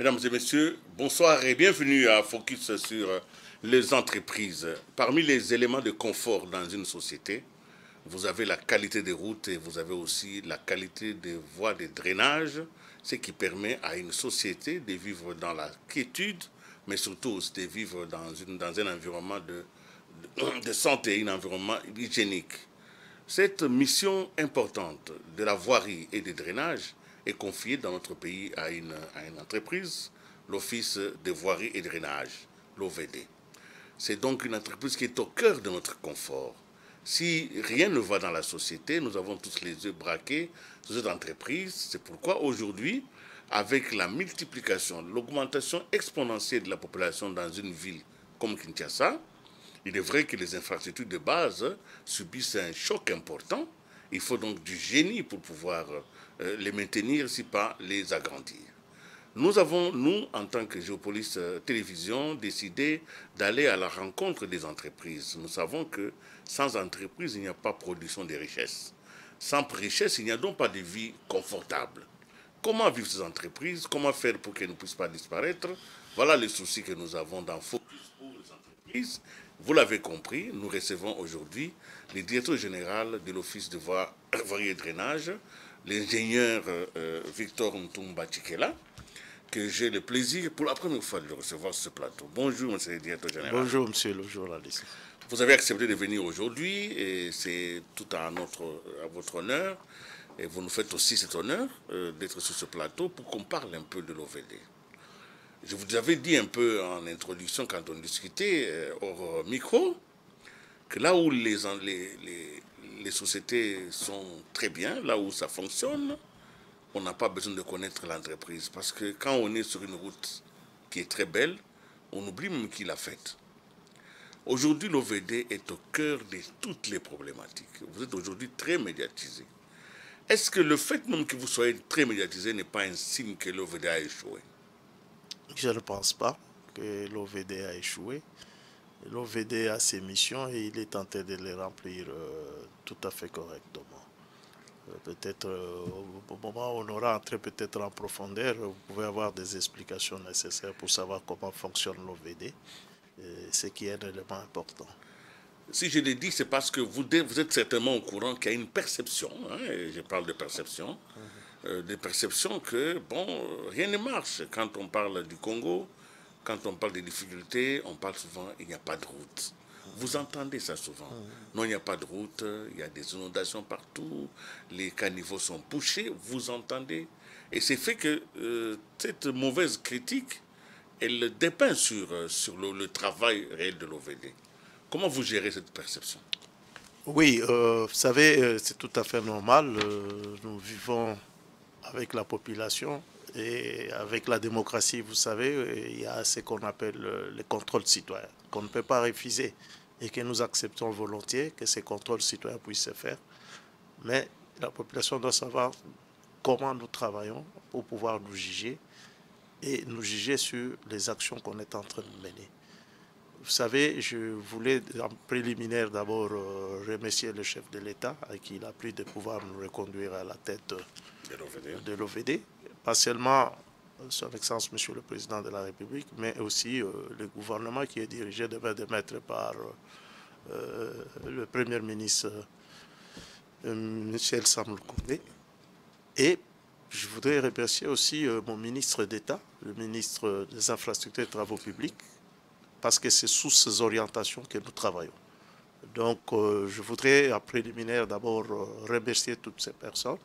Mesdames et messieurs, bonsoir et bienvenue à Focus sur les entreprises. Parmi les éléments de confort dans une société, vous avez la qualité des routes et vous avez aussi la qualité des voies de drainage, ce qui permet à une société de vivre dans la quiétude, mais surtout de vivre dans, un environnement de, de santé, un environnement hygiénique. Cette mission importante de la voirie et du drainage est confiée dans notre pays à une, entreprise, l'Office de voirie et drainage, l'OVD. C'est donc une entreprise qui est au cœur de notre confort. Si rien ne va dans la société, nous avons tous les yeux braqués sur cette entreprise. C'est pourquoi aujourd'hui, avec la multiplication, l'augmentation exponentielle de la population dans une ville comme Kinshasa, il est vrai que les infrastructures de base subissent un choc important. Il faut donc du génie pour pouvoir les maintenir, si pas les agrandir. Nous avons, nous, en tant que Géopolis euh, Télévision, décidé d'aller à la rencontre des entreprises. Nous savons que sans entreprise, il n'y a pas production de richesses. Sans richesse, il n'y a donc pas de vie confortable. Comment vivre ces entreprises? Comment faire pour qu'elles ne puissent pas disparaître? Voilà les soucis que nous avons dans Focus pour les entreprises. Vous l'avez compris, nous recevons aujourd'hui le directeur général de l'Office de voirie et drainage, l'ingénieur euh, Victor Ntumba que j'ai le plaisir pour la première fois de recevoir sur ce plateau. Bonjour, monsieur le directeur général. Bonjour, monsieur le journaliste. Vous avez accepté de venir aujourd'hui et c'est tout à, notre, à votre honneur. Et vous nous faites aussi cet honneur euh, d'être sur ce plateau pour qu'on parle un peu de l'OVD. Je vous avais dit un peu en introduction quand on discutait euh, hors micro que là où les, les, les, les, sociétés sont très bien, là où ça fonctionne, on n'a pas besoin de connaître l'entreprise. Parce que quand on est sur une route qui est très belle, on oublie même qui l'a faite. Aujourd'hui, l'OVD est au cœur de toutes les problématiques. Vous êtes aujourd'hui très médiatisé. Est-ce que le fait même que vous soyez très médiatisé n'est pas un signe que l'OVD a échoué? Je ne pense pas que l'OVD a échoué. L'OVD a ses missions et il est tenté de les remplir euh, tout à fait correctement. Euh, peut-être euh, au moment où on aura entré peut-être en profondeur, vous pouvez avoir des explications nécessaires pour savoir comment fonctionne l'OVD, ce qui est un élément important. Si je l'ai dit, c'est parce que vous, êtes certainement au courant qu'il y a une perception, hein, et je parle de perception, euh, des perceptions que, bon, rien ne marche. Quand on parle du Congo, quand on parle des difficultés, on parle souvent, il n'y a pas de route. Vous entendez ça souvent. Non, il n'y a pas de route, il y a des inondations partout, les caniveaux sont bouchés, vous entendez. Et c'est fait que euh, cette mauvaise critique, elle dépeint sur, sur le, le travail réel de l'OVD. Comment vous gérez cette perception? Oui, euh, vous savez, euh, c'est tout à fait normal. Euh, nous vivons avec la population et avec la démocratie, vous savez, il y a ce qu'on appelle les contrôles citoyens, qu'on ne peut pas refuser et que nous acceptons volontiers que ces contrôles citoyens puissent se faire. Mais la population doit savoir comment nous travaillons pour pouvoir nous juger et nous juger sur les actions qu'on est en train de mener. Vous savez, je voulais en préliminaire d'abord euh, remercier le chef de l'État à qui il a pris de pouvoir nous reconduire à la tête de l'OVD. Pas seulement son Excellence Monsieur le Président de la République, mais aussi euh, le gouvernement qui est dirigé de main de maître par euh, le Premier ministre Michel Samuel Koundé. Et je voudrais remercier aussi mon ministre d'État, le ministre des Infrastructures et Travaux Publics, parce que c'est sous ces orientations que nous travaillons. Donc, euh, je voudrais, en préliminaire, d'abord euh, remercier toutes ces personnes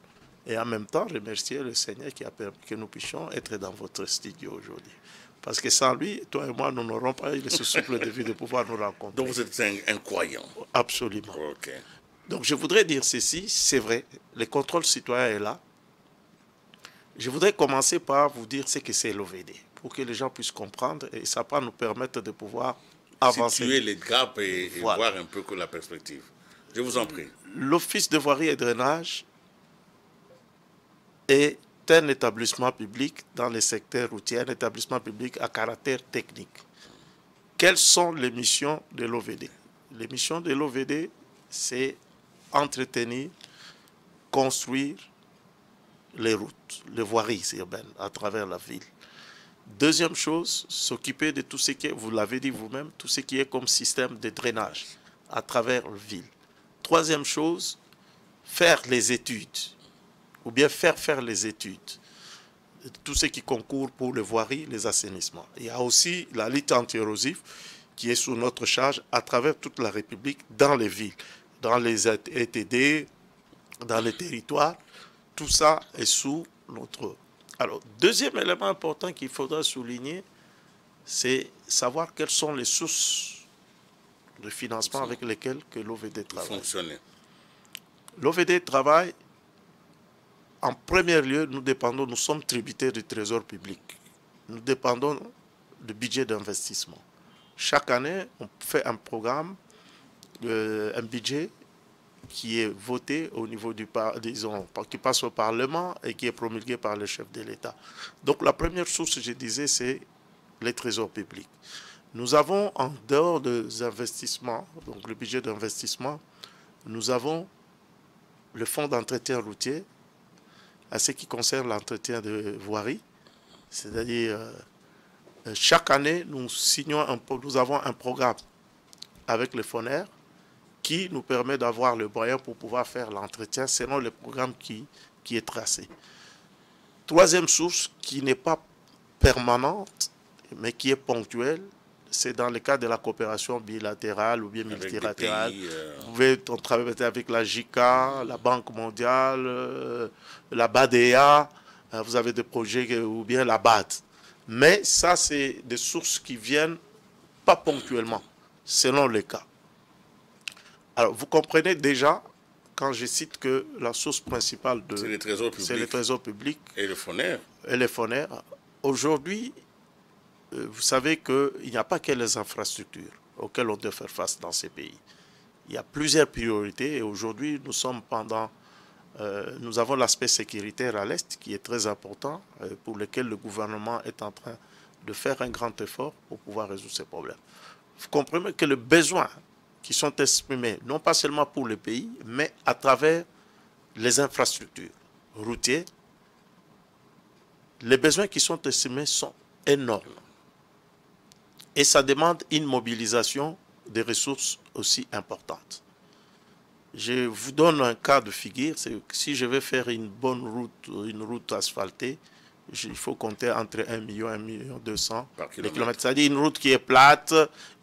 et en même temps remercier le Seigneur qui a permis que nous puissions être dans votre studio aujourd'hui. Parce que sans lui, toi et moi, nous n'aurons pas eu ce souple de vie de pouvoir nous rencontrer. Donc vous êtes un, un croyant Absolument. Donc je voudrais dire ceci, c'est vrai, le contrôle citoyen est là. Je voudrais commencer par vous dire ce que c'est l'OVD pour que les gens puissent comprendre et ça va nous permettre de pouvoir avancer. Situer les gaps et, et Voilà. voir un peu que la perspective. Je vous en prie. L'Office de voirie et drainage est un établissement public dans le secteur routier, un établissement public à caractère technique. Quelles sont les missions de l'OVD Les missions de l'OVD, c'est entretenir, construire les routes, les voiries urbaines à travers la ville. Deuxième chose, s'occuper de tout ce qui est, vous l'avez dit vous-même, tout ce qui est comme système de drainage à travers la ville. Troisième chose, faire les études, ou bien faire faire les études. Tout ce qui concourt pour les voiries, les assainissements. Il y a aussi la lutte anti-érosive qui est sous notre charge à travers toute la République, dans les villes, dans les ETD, dans les territoires. Tout ça est sous notre... Alors, deuxième élément important qu'il faudra souligner, c'est savoir quelles sont les sources de financement avec lesquelles que l'OVD travaille. L'OVD travaille, en premier lieu, nous dépendons, nous sommes tributaires du trésor public. Nous dépendons du budget d'investissement. Chaque année, on fait un programme, euh, un budget qui est voté au niveau du disons, qui passe au Parlement et qui est promulgué par le chef de l'État. Donc la première source, je disais, c'est les trésors publics. Nous avons, en dehors des investissements, donc le budget d'investissement, nous avons le fonds d'entretien routier à ce qui concerne l'entretien de voirie, c'est-à-dire euh, chaque année, nous signons un, nous avons un programme avec le FONER qui nous permet d'avoir le moyen pour pouvoir faire l'entretien selon le programme qui, qui est tracé. Troisième source qui n'est pas permanente, mais qui est ponctuelle, c'est dans le cadre de la coopération bilatérale ou bien multilatérale. Euh, Vous pouvez travailler avec la JICA, la Banque mondiale, euh, la BADEA, vous avez des projets, ou bien la BAD. Mais ça, c'est des sources qui viennent pas ponctuellement, selon les cas. Alors, vous comprenez déjà, quand je cite que la source principale de... C'est les trésors publics. Et le FONER. Et les FONER. Aujourd'hui, euh, vous savez qu'il n'y a pas que les infrastructures auxquelles on doit faire face dans ces pays. Il y a plusieurs priorités et aujourd'hui, nous sommes pendant euh, nous avons l'aspect sécuritaire à l'Est qui est très important, euh, pour lequel le gouvernement est en train de faire un grand effort pour pouvoir résoudre ces problèmes. Vous comprenez que les besoins qui sont exprimés, non pas seulement pour le pays, mais à travers les infrastructures routières, les besoins qui sont exprimés sont énormes. Et ça demande une mobilisation des ressources aussi importantes. Je vous donne un cas de figure, c'est si je vais faire une bonne route, une route asphaltée, il faut compter entre 1 million et 1 million 200 kilomètres. C'est-à-dire une route qui est plate,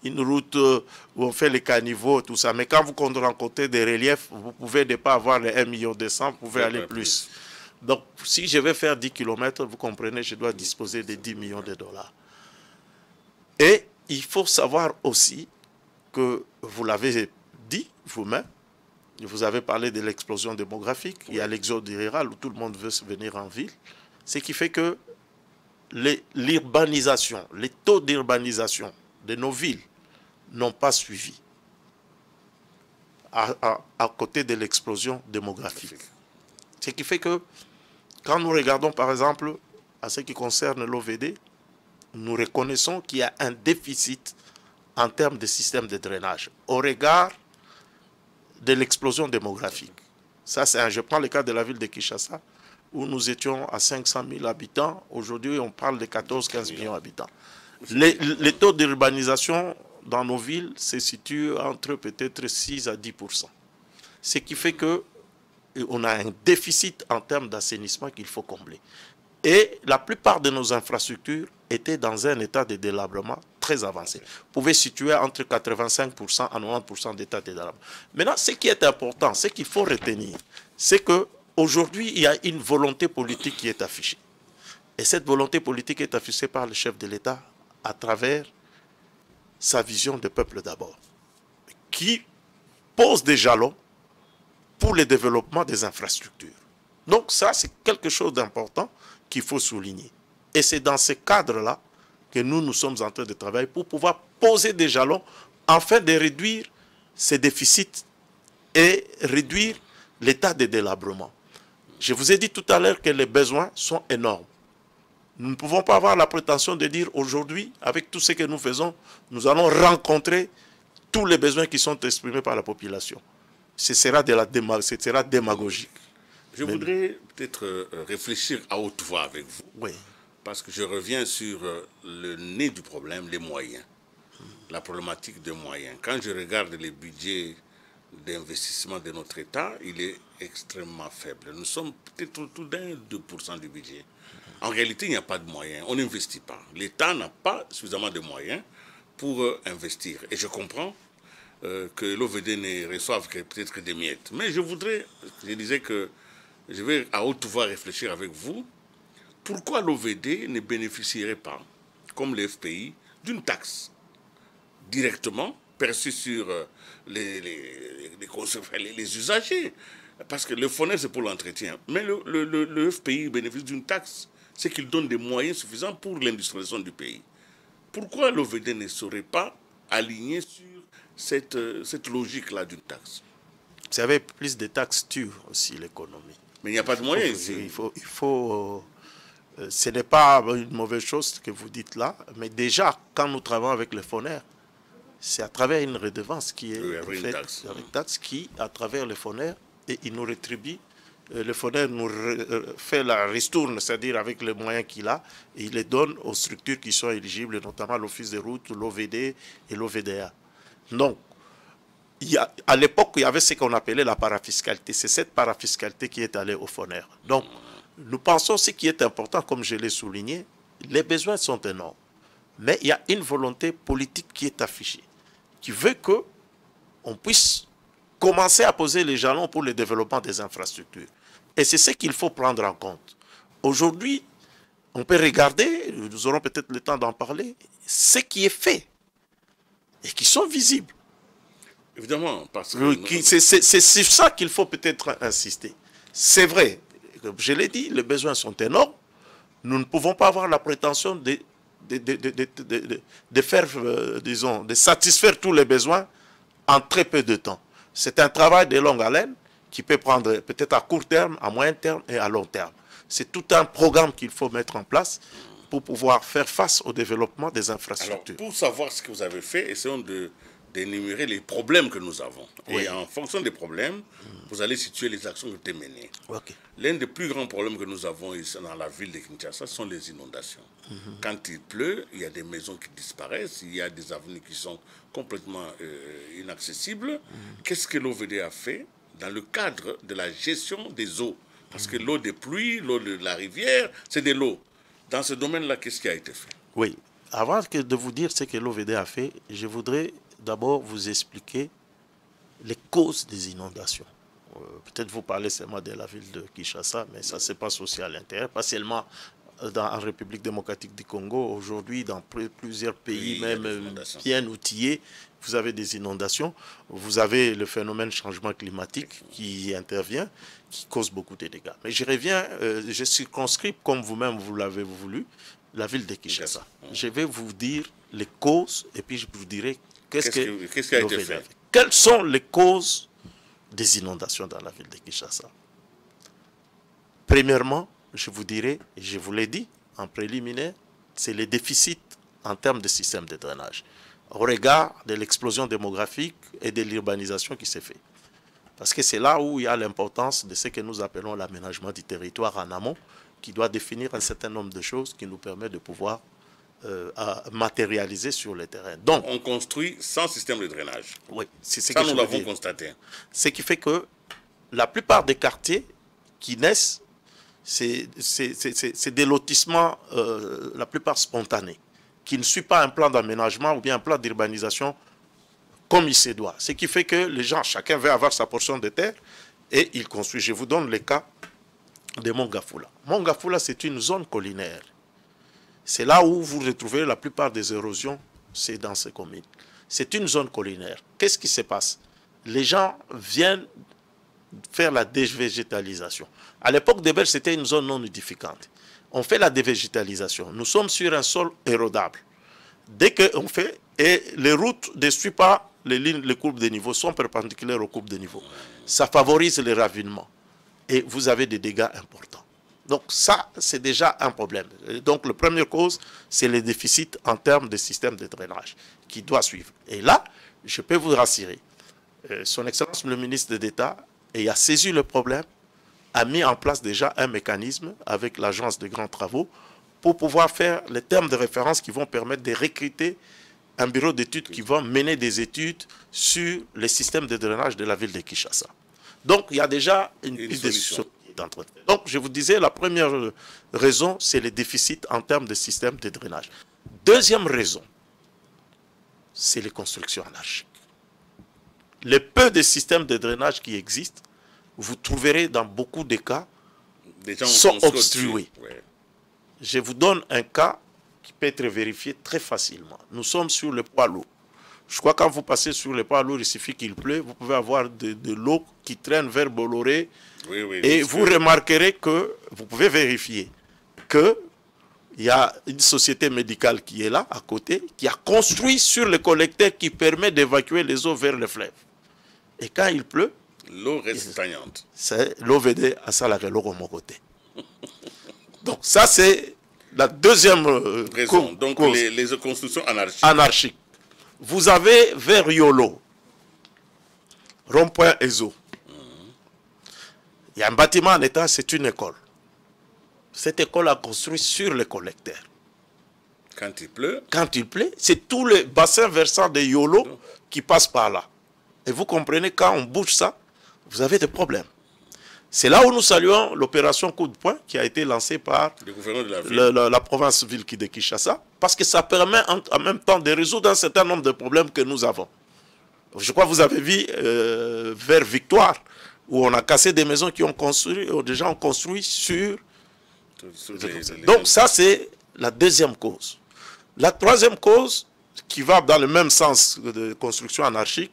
une route euh, où on fait les caniveaux, tout ça. Mais quand vous rencontrez des reliefs, vous pouvez ne pas avoir les 1 million 200, vous pouvez aller plus. Donc, si je vais faire 10 km, vous comprenez, je dois disposer de 10 millions de dollars. Et il faut savoir aussi que, vous l'avez dit vous-même, vous avez parlé de l'explosion démographique. Il y a l'exode rural où tout le monde veut venir en ville. Ce qui fait que l'urbanisation, les, taux d'urbanisation de nos villes n'ont pas suivi à, côté de l'explosion démographique. Ce qui fait que quand nous regardons par exemple à ce qui concerne l'OVD, nous reconnaissons qu'il y a un déficit en termes de système de drainage au regard de l'explosion démographique. Ça, c'est je prends le cas de la ville de Kinshasa, où nous étions à 500 000 habitants. Aujourd'hui, on parle de 14-15 millions d'habitants. Les, les, taux d'urbanisation dans nos villes se situent entre peut-être 6 à 10% Ce qui fait que on a un déficit en termes d'assainissement qu'il faut combler. Et la plupart de nos infrastructures étaient dans un état de délabrement très avancé. Pouvez situer entre 85% à 90% d'état de délabrement. Maintenant, ce qui est important, ce qu'il faut retenir, c'est qu'aujourd'hui, il y a une volonté politique qui est affichée. Et cette volonté politique est affichée par le chef de l'État à travers sa vision de peuple d'abord, qui pose des jalons pour le développement des infrastructures. Donc ça, c'est quelque chose d'important qu'il faut souligner. Et c'est dans ce cadre-là que nous, nous sommes en train de travailler pour pouvoir poser des jalons afin de réduire ces déficits et réduire l'état de délabrement. Je vous ai dit tout à l'heure que les besoins sont énormes. Nous ne pouvons pas avoir la prétention de dire aujourd'hui, avec tout ce que nous faisons, nous allons rencontrer tous les besoins qui sont exprimés par la population. Ce sera, de la ce sera démagogique. Je voudrais peut-être euh, réfléchir à haute voix avec vous. Oui. Parce que je reviens sur euh, le nez du problème, les moyens, la problématique des moyens. Quand je regarde les budgets d'investissement de notre État, il est extrêmement faible. Nous sommes peut-être autour d'un 2% du budget. En réalité, il n'y a pas de moyens. On n'investit pas. L'État n'a pas suffisamment de moyens pour euh, investir. Et je comprends euh, que l'OVD ne reçoive peut-être que des miettes. Mais je voudrais, je disais que je vais à haute voix réfléchir avec vous. Pourquoi l'OVD ne bénéficierait pas, comme les FPI, d'une taxe directement perçue sur euh, les, les, les, usagers? Parce que le FONER, c'est pour l'entretien. Mais le, le, FPI bénéficie d'une taxe. C'est qu'il donne des moyens suffisants pour l'industrialisation du pays. Pourquoi l'OVD ne serait pas aligné sur cette, euh, cette logique-là d'une taxe? Vous savez, plus de taxes tuent aussi l'économie. Mais il n'y a pas de moyens. Il faut, il faut ce n'est pas une mauvaise chose que vous dites là, mais déjà, quand nous travaillons avec le FONER, c'est à travers une redevance qui est une taxe. une taxe qui, à travers le FONER, et il nous rétribue. Euh, le FONER nous euh, fait la ristourne, c'est-à-dire avec les moyens qu'il a, et il les donne aux structures qui sont éligibles, notamment l'Office des routes, l'OVD et l'OVDA. Donc, il y a, à l'époque, il y avait ce qu'on appelait la parafiscalité. C'est cette parafiscalité qui est allée au FONER. Donc, nous pensons ce qui est important, comme je l'ai souligné, les besoins sont énormes. Mais il y a une volonté politique qui est affichée, qui veut que on puisse commencer à poser les jalons pour le développement des infrastructures. Et c'est ce qu'il faut prendre en compte. Aujourd'hui, on peut regarder, nous aurons peut-être le temps d'en parler, ce qui est fait et qui sont visibles. Évidemment, parce que... C'est sur ça qu'il faut peut-être insister. C'est vrai, je l'ai dit, les besoins sont énormes. Nous ne pouvons pas avoir la prétention de, de, faire, euh, disons, de satisfaire tous les besoins en très peu de temps. C'est un travail de longue haleine qui peut prendre peut-être à court terme, à moyen terme et à long terme. C'est tout un programme qu'il faut mettre en place pour pouvoir faire face au développement des infrastructures. Pour savoir ce que vous avez fait, essayons de d'énumérer les problèmes que nous avons. Et en fonction des problèmes, vous allez situer les actions que vous avez menées. L'un des plus grands problèmes que nous avons ici dans la ville de Kinshasa sont les inondations. Mhm. Quand il pleut, il y a des maisons qui disparaissent, il y a des avenues qui sont complètement euh, inaccessibles. Mhm. Qu'est-ce que l'OVD a fait dans le cadre de la gestion des eaux? Parce que mhm. l'eau des pluies, l'eau de la rivière, c'est de l'eau. Dans ce domaine-là, qu'est-ce qui a été fait? Oui. Avant de vous dire ce que l'OVD a fait, je voudrais d'abord vous expliquer les causes des inondations. Euh, peut-être vous parlez seulement de la ville de Kinshasa, mais ça se passe aussi à l'intérieur, pas seulement dans, en République démocratique du Congo. Aujourd'hui, dans plusieurs pays, même bien outillés, vous avez des inondations. Vous avez le phénomène changement climatique qui intervient, qui cause beaucoup de dégâts. Mais je reviens, euh, je circonscris, comme vous-même vous l'avez voulu, la ville de Kinshasa. Je vais vous dire les causes et puis je vous dirai Qu'est-ce qui a été fait? Quelles sont les causes des inondations dans la ville de Kinshasa? Premièrement, je vous dirais, et je vous l'ai dit en préliminaire, c'est les déficits en termes de système de drainage, au regard de l'explosion démographique et de l'urbanisation qui s'est faite. Parce que c'est là où il y a l'importance de ce que nous appelons l'aménagement du territoire en amont, qui doit définir un certain nombre de choses qui nous permet de pouvoir euh, à matérialiser sur le terrain. Donc, on construit sans système de drainage. Oui, c'est ce Ça, nous l'avons constaté. Ce qui fait que la plupart des quartiers qui naissent, c'est des lotissements, euh, la plupart spontanés, qui ne suivent pas un plan d'aménagement ou bien un plan d'urbanisation comme il se doit. Ce qui fait que les gens, chacun veut avoir sa portion de terre et il construit. Je vous donne le cas de Mongafula. Mongafula, c'est une zone collinaire c'est là où vous retrouvez la plupart des érosions, c'est dans ces communes. C'est une zone collinaire. Qu'est-ce qui se passe? Les gens viennent faire la dévégétalisation. À l'époque des Belges, c'était une zone non nidificante. On fait la dévégétalisation. Nous sommes sur un sol érodable. Dès qu'on fait, et les routes ne suivent pas les lignes, les courbes de niveau, sont perpendiculaires aux courbes de niveau. Ça favorise le ravinement. Et vous avez des dégâts importants. Donc ça, c'est déjà un problème. Donc la première cause, c'est le déficit en termes de système de drainage qui doit suivre. Et là, je peux vous rassurer, euh, son Excellence le ministre d'État a saisi le problème, a mis en place déjà un mécanisme avec l'agence de grands travaux pour pouvoir faire les termes de référence qui vont permettre de recruter un bureau d'études qui va mener des études sur les systèmes de drainage de la ville de Kinshasa. Donc, il y a déjà une, piste d'entretien. Donc, je vous disais, la première raison, c'est le déficit en termes de systèmes de drainage. Deuxième raison, c'est les constructions anarchiques. Les peu de systèmes de drainage qui existent, vous trouverez dans beaucoup de cas, sont obstrués. Je vous donne un cas qui peut être vérifié très facilement. Nous sommes sur le poids lourd. Je crois que quand vous passez sur le poids lourd, il suffit qu'il pleut, vous pouvez avoir de, l'eau qui traîne vers Bolloré. et vous remarquerez que, vous pouvez vérifier que il y a une société médicale qui est là, à côté, qui a construit sur le collecteur qui permet d'évacuer les eaux vers le fleuve. Et quand il pleut, l'eau reste stagnante. C'est l'eau vede à ça la côté. Donc ça c'est la deuxième euh, raison. Donc les, constructions anarchiques. Anarchiques. Vous avez vers Yolo, rond-point Ezo. Il y a un bâtiment en état, c'est une école. Cette école a construit sur le collecteur. Quand il pleut Quand il pleut, c'est tout le bassin versant de Yolo qui passe par là. Et vous comprenez, quand on bouge ça, vous avez des problèmes. C'est là où nous saluons l'opération coup de poing qui a été lancée par la, province ville de Kinshasa, parce que ça permet en, même temps de résoudre un certain nombre de problèmes que nous avons. Je crois que vous avez vu euh, vers Victoire, où on a cassé des maisons qui ont construit, où des gens ont construit sur... Donc ça, c'est la deuxième cause. La troisième cause, qui va dans le même sens de construction anarchique,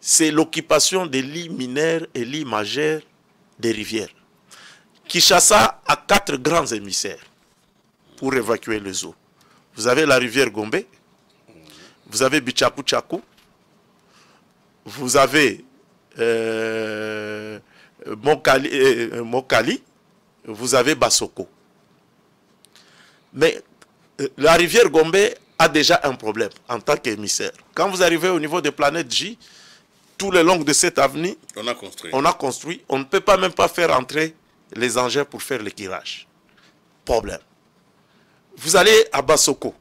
c'est l'occupation des lits minaires et lits majeurs des rivières. Kishasa a quatre grands émissaires pour évacuer les eaux. Vous avez la rivière Gombe, vous avez Bichaku Chaku, vous avez euh, Mokali, euh, Mokali, vous avez Basoko. Mais euh, la rivière Gombe a déjà un problème en tant qu'émissaire. Quand vous arrivez au niveau des planètes J, tout le long de cette avenue, on a construit. On a construit. On ne peut pas même pas faire entrer les engins pour faire l'équirage. Problème. Vous allez à Basoko.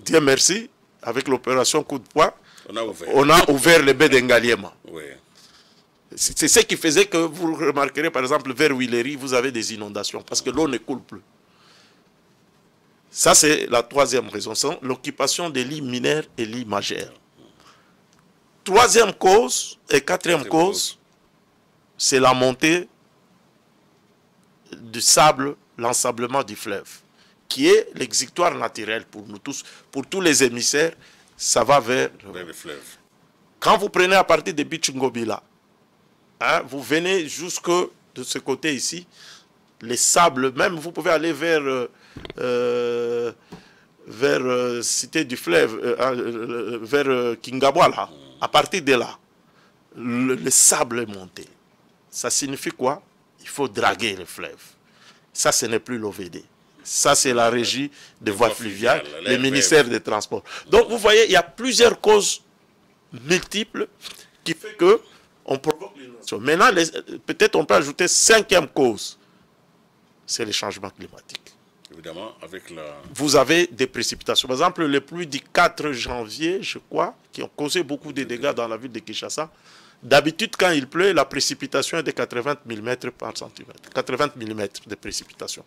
Dieu merci, avec l'opération coup de poing, on a ouvert, les baies d'Engaliema. C'est ce qui faisait que vous remarquerez, par exemple, vers Willery, vous avez des inondations, parce que l'eau ne coule plus. Ça, c'est la troisième raison. L'occupation des lits minaires et lits majeurs. Troisième cause et quatrième cause, c'est la montée du sable, l'ensablement du fleuve, qui est l'exitoire naturel pour nous tous, pour tous les émissaires, ça va vers, le fleuve. Quand vous prenez à partir de Bichungobila, hein, vous venez jusque de ce côté ici, les sables, même vous pouvez aller vers, euh, euh, vers euh, Cité du Fleuve, vers Kingabwala. À partir de là, le, sable est monté. Ça signifie quoi? Il faut draguer le fleuve. Ça, ce n'est plus l'OVD. Ça, c'est la régie des voies fluviales, le ministère des Transports. Donc, vous voyez, il y a plusieurs causes multiples qui font que on provoque l'inondation. Maintenant, peut-être on peut ajouter cinquième cause, c'est le changement climatique avec la... Vous avez des précipitations. Par exemple, les pluies du 4 janvier, je crois, qui ont causé beaucoup de dégâts dans la ville de Kinshasa. D'habitude, quand il pleut, la précipitation est de 80 mm par centimètre. 80 mm de précipitation.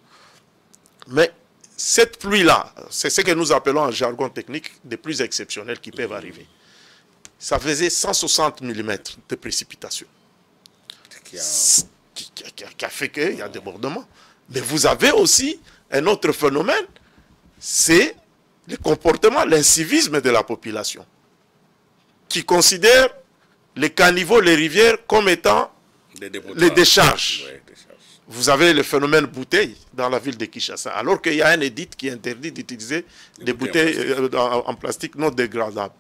Mais cette pluie-là, c'est ce que nous appelons en jargon technique des pluies exceptionnelles qui peuvent arriver. Ça faisait 160 mm de précipitation. Qui a, qui a fait qu'il y a débordement. Mais vous avez aussi un autre phénomène, c'est le comportement, l'incivisme de la population, qui considère les caniveaux, les rivières comme étant les décharges. Vous avez le phénomène bouteille dans la ville de Kinshasa, alors qu'il y a un édit qui interdit d'utiliser des bouteilles euh, en, plastique non dégradables.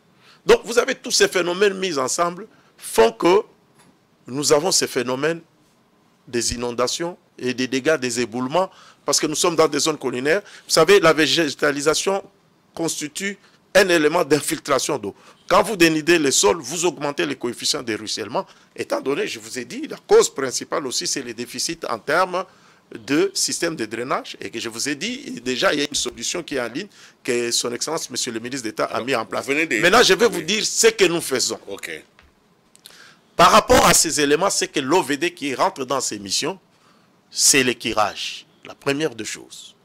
Donc vous avez tous ces phénomènes mis ensemble, font que nous avons ces phénomènes des inondations et des dégâts des éboulements parce que nous sommes dans des zones collinaires. Vous savez, la végétalisation constitue un élément d'infiltration d'eau. Quand vous dénidez les sols, vous augmentez les coefficients de ruissellement. Étant donné, je vous ai dit, la cause principale aussi, c'est les déficits en termes de système de drainage et que je vous ai dit, déjà, il y a une solution qui est en ligne que son Excellence, Monsieur le ministre d'État, a mis en place. Maintenant, je vais vous dire ce que nous faisons. Par rapport à ces éléments, c'est que l'OVD qui rentre dans ces missions, c'est l'équirage, la première des choses.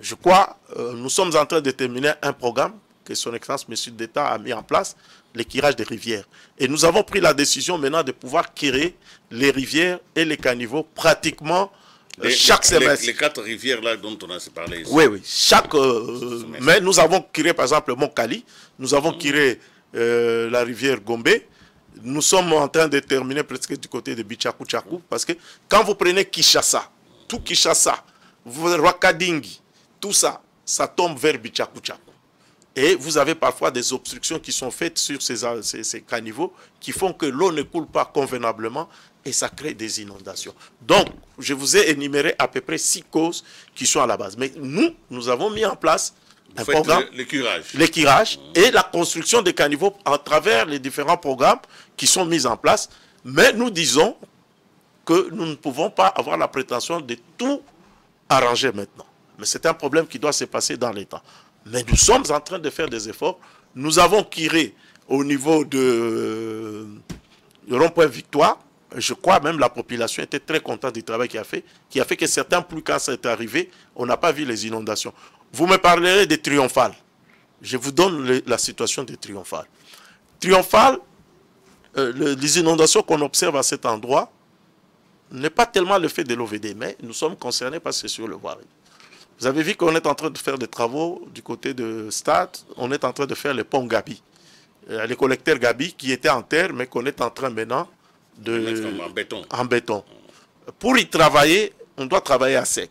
Je crois, euh, nous sommes en train de terminer un programme que son Excellence, Monsieur d'État, a mis en place, l'équirage des rivières. Et nous avons pris la décision maintenant de pouvoir quérir les rivières et les caniveaux pratiquement euh, chaque semestre. Les, quatre rivières là dont on a parlé ici. Oui, oui. Chaque, euh, mais nous avons curé par exemple le Mont Kali, nous avons euh, la rivière Gombe. Nous sommes en train de terminer presque du côté de Bichakou Chakou parce que quand vous prenez Kishasa, tout Kishasa, Wakadingi, tout ça, ça tombe vers Bichakou Chakou. Et vous avez parfois des obstructions qui sont faites sur ces, ces, ces caniveaux qui font que l'eau ne coule pas convenablement et ça crée des inondations. Donc, je vous ai énuméré à peu près six causes qui sont à la base. Mais nous, nous avons mis en place un programme, l'écurage, l'écurage et la construction des caniveaux à travers les différents programmes qui sont mis en place. Mais nous disons que nous ne pouvons pas avoir la prétention de tout arranger maintenant. Mais c'est un problème qui doit se passer dans l'État. Mais nous sommes en train de faire des efforts. Nous avons tiré au niveau de, euh, de rond-point Victoire je crois même la population était très contente du travail qu'il a fait, qui a fait que certains plus quand ça est arrivé, on n'a pas vu les inondations. Vous me parlerez des triomphales. Je vous donne la situation des triomphales. Triomphales, euh, les inondations qu'on observe à cet endroit n'est pas tellement le fait de l'OVD, mais nous sommes concernés parce que sur le voirie. Vous avez vu qu'on est en train de faire des travaux du côté de Stade, on est en train de faire le pont Gabi. Euh, les collecteurs Gabi qui étaient en terre, mais qu'on est en train maintenant de, en, béton. en béton. Pour y travailler, on doit travailler à sec.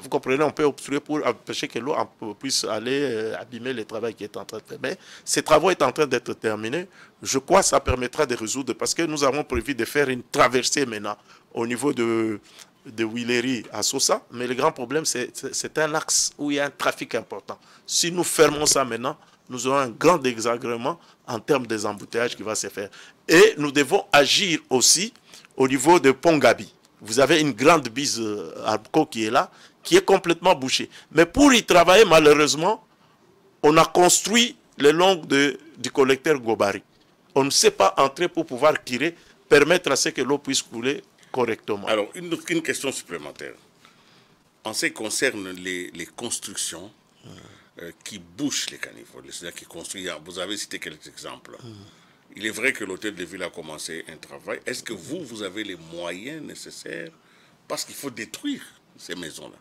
Vous comprenez, on peut obstruer pour empêcher que l'eau puisse aller euh, abîmer le travail qui est en train de faire. Mais ces travaux sont en train d'être terminés. Je crois que ça permettra de résoudre, parce que nous avons prévu de faire une traversée maintenant au niveau de, de Willery à Sosa. Mais le grand problème, c'est un axe où il y a un trafic important. Si nous fermons ça maintenant, nous aurons un grand désagrément en termes des embouteillages qui va se faire. Et nous devons agir aussi au niveau de Pont-Gabi. Vous avez une grande bise euh, Arco qui est là, qui est complètement bouchée. Mais pour y travailler, malheureusement, on a construit le long de, du collecteur Gobari. On ne sait pas entrer pour pouvoir tirer, permettre à ce que l'eau puisse couler correctement. Alors, une, question supplémentaire. En ce qui concerne les, les constructions, euh, qui bouchent les caniveaux, c'est-à-dire qui construisent. Vous avez cité quelques exemples. Il est vrai que l'hôtel de ville a commencé un travail. Est-ce que vous, vous avez les moyens nécessaires? Parce qu'il faut détruire ces maisons-là.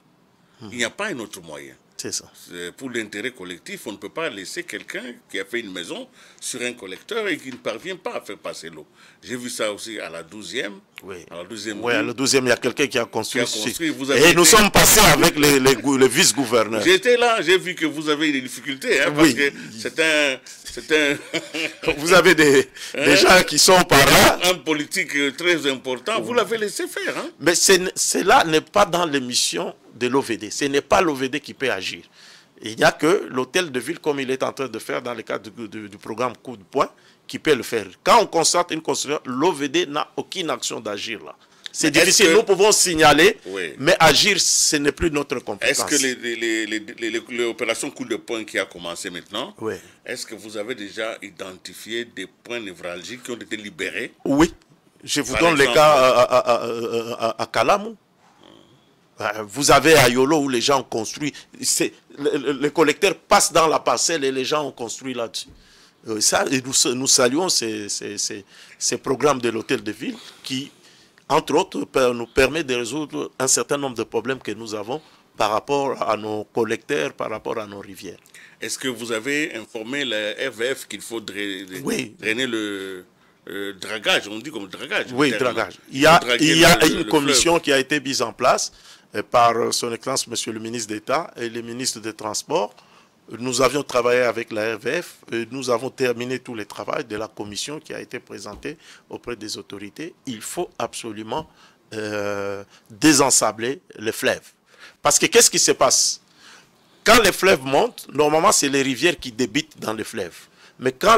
Il n'y a pas un autre moyen. C'est ça. Pour l'intérêt collectif, on ne peut pas laisser quelqu'un qui a fait une maison sur un collecteur et qui ne parvient pas à faire passer l'eau. J'ai vu ça aussi à la 12e. Oui. À la 12e. Oui, à la 12e, il y a quelqu'un qui a construit. et nous sommes passés avec les, les, vice-gouverneurs. J'étais là, j'ai vu que vous avez des difficultés. Hein, parce que c'est un. Un... vous avez des, hein? gens qui sont par là. Un politique très important, vous l'avez laissé faire. Hein? Mais cela n'est pas dans l'émission de l'OVD. Ce n'est pas l'OVD qui peut agir. Il n'y a que l'hôtel de ville, comme il est en train de faire dans le cadre du, programme coup de poing, qui peut le faire. Quand on constate une construction, l'OVD n'a aucune action d'agir là. C'est difficile, nous pouvons signaler, mais agir, ce n'est plus notre compétence. Est-ce que l'opération coup de poing qui a commencé maintenant, est-ce que vous avez déjà identifié des points névralgiques qui ont été libérés? Oui. Je vous donne le cas à, à, à Kalamou. Euh, vous avez à Yolo où les gens ont construit. Le, collecteur passe dans la parcelle et les gens ont construit là-dessus. Euh, ça, et nous, nous saluons ces, ces, programmes de l'hôtel de ville qui, entre autres, nous permet de résoudre un certain nombre de problèmes que nous avons par rapport à nos collecteurs, par rapport à nos rivières. Est-ce que vous avez informé la RVF qu'il faut drainer, le euh, dragage On dit comme dragage. Oui, dragage. Il y a, il y a une commission qui a été mise en place par son Excellence, Monsieur le ministre d'État et les ministres des Transports. Nous avions travaillé avec la RVF, et nous avons terminé tous les travaux de la commission qui a été présentée auprès des autorités. Il faut absolument euh, désensabler les fleuves. Parce que qu'est-ce qui se passe? Quand les fleuves montent, normalement c'est les rivières qui débitent dans les fleuves. Mais quand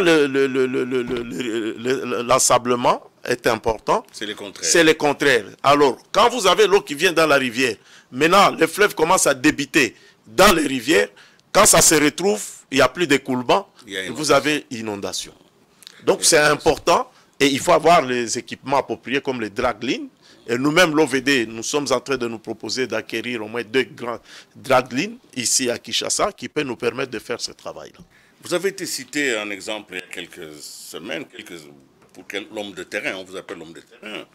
l'ensablement est important. C'est le contraire. C'est le contraire. Alors, quand vous avez l'eau qui vient dans la rivière, maintenant, le fleuve commence à débiter dans les rivières. Quand ça se retrouve, il n'y a plus d'écoulement, vous avez inondation. Donc, c'est important et il faut avoir les équipements appropriés comme les draglines. Et nous-mêmes, l'OVD, nous sommes en train de nous proposer d'acquérir au moins deux grands draglines ici à Kinshasa qui peuvent nous permettre de faire ce travail-là. Vous avez été cité un exemple il y a quelques semaines, quelques, pour l'homme de terrain, on vous appelle l'homme de terrain,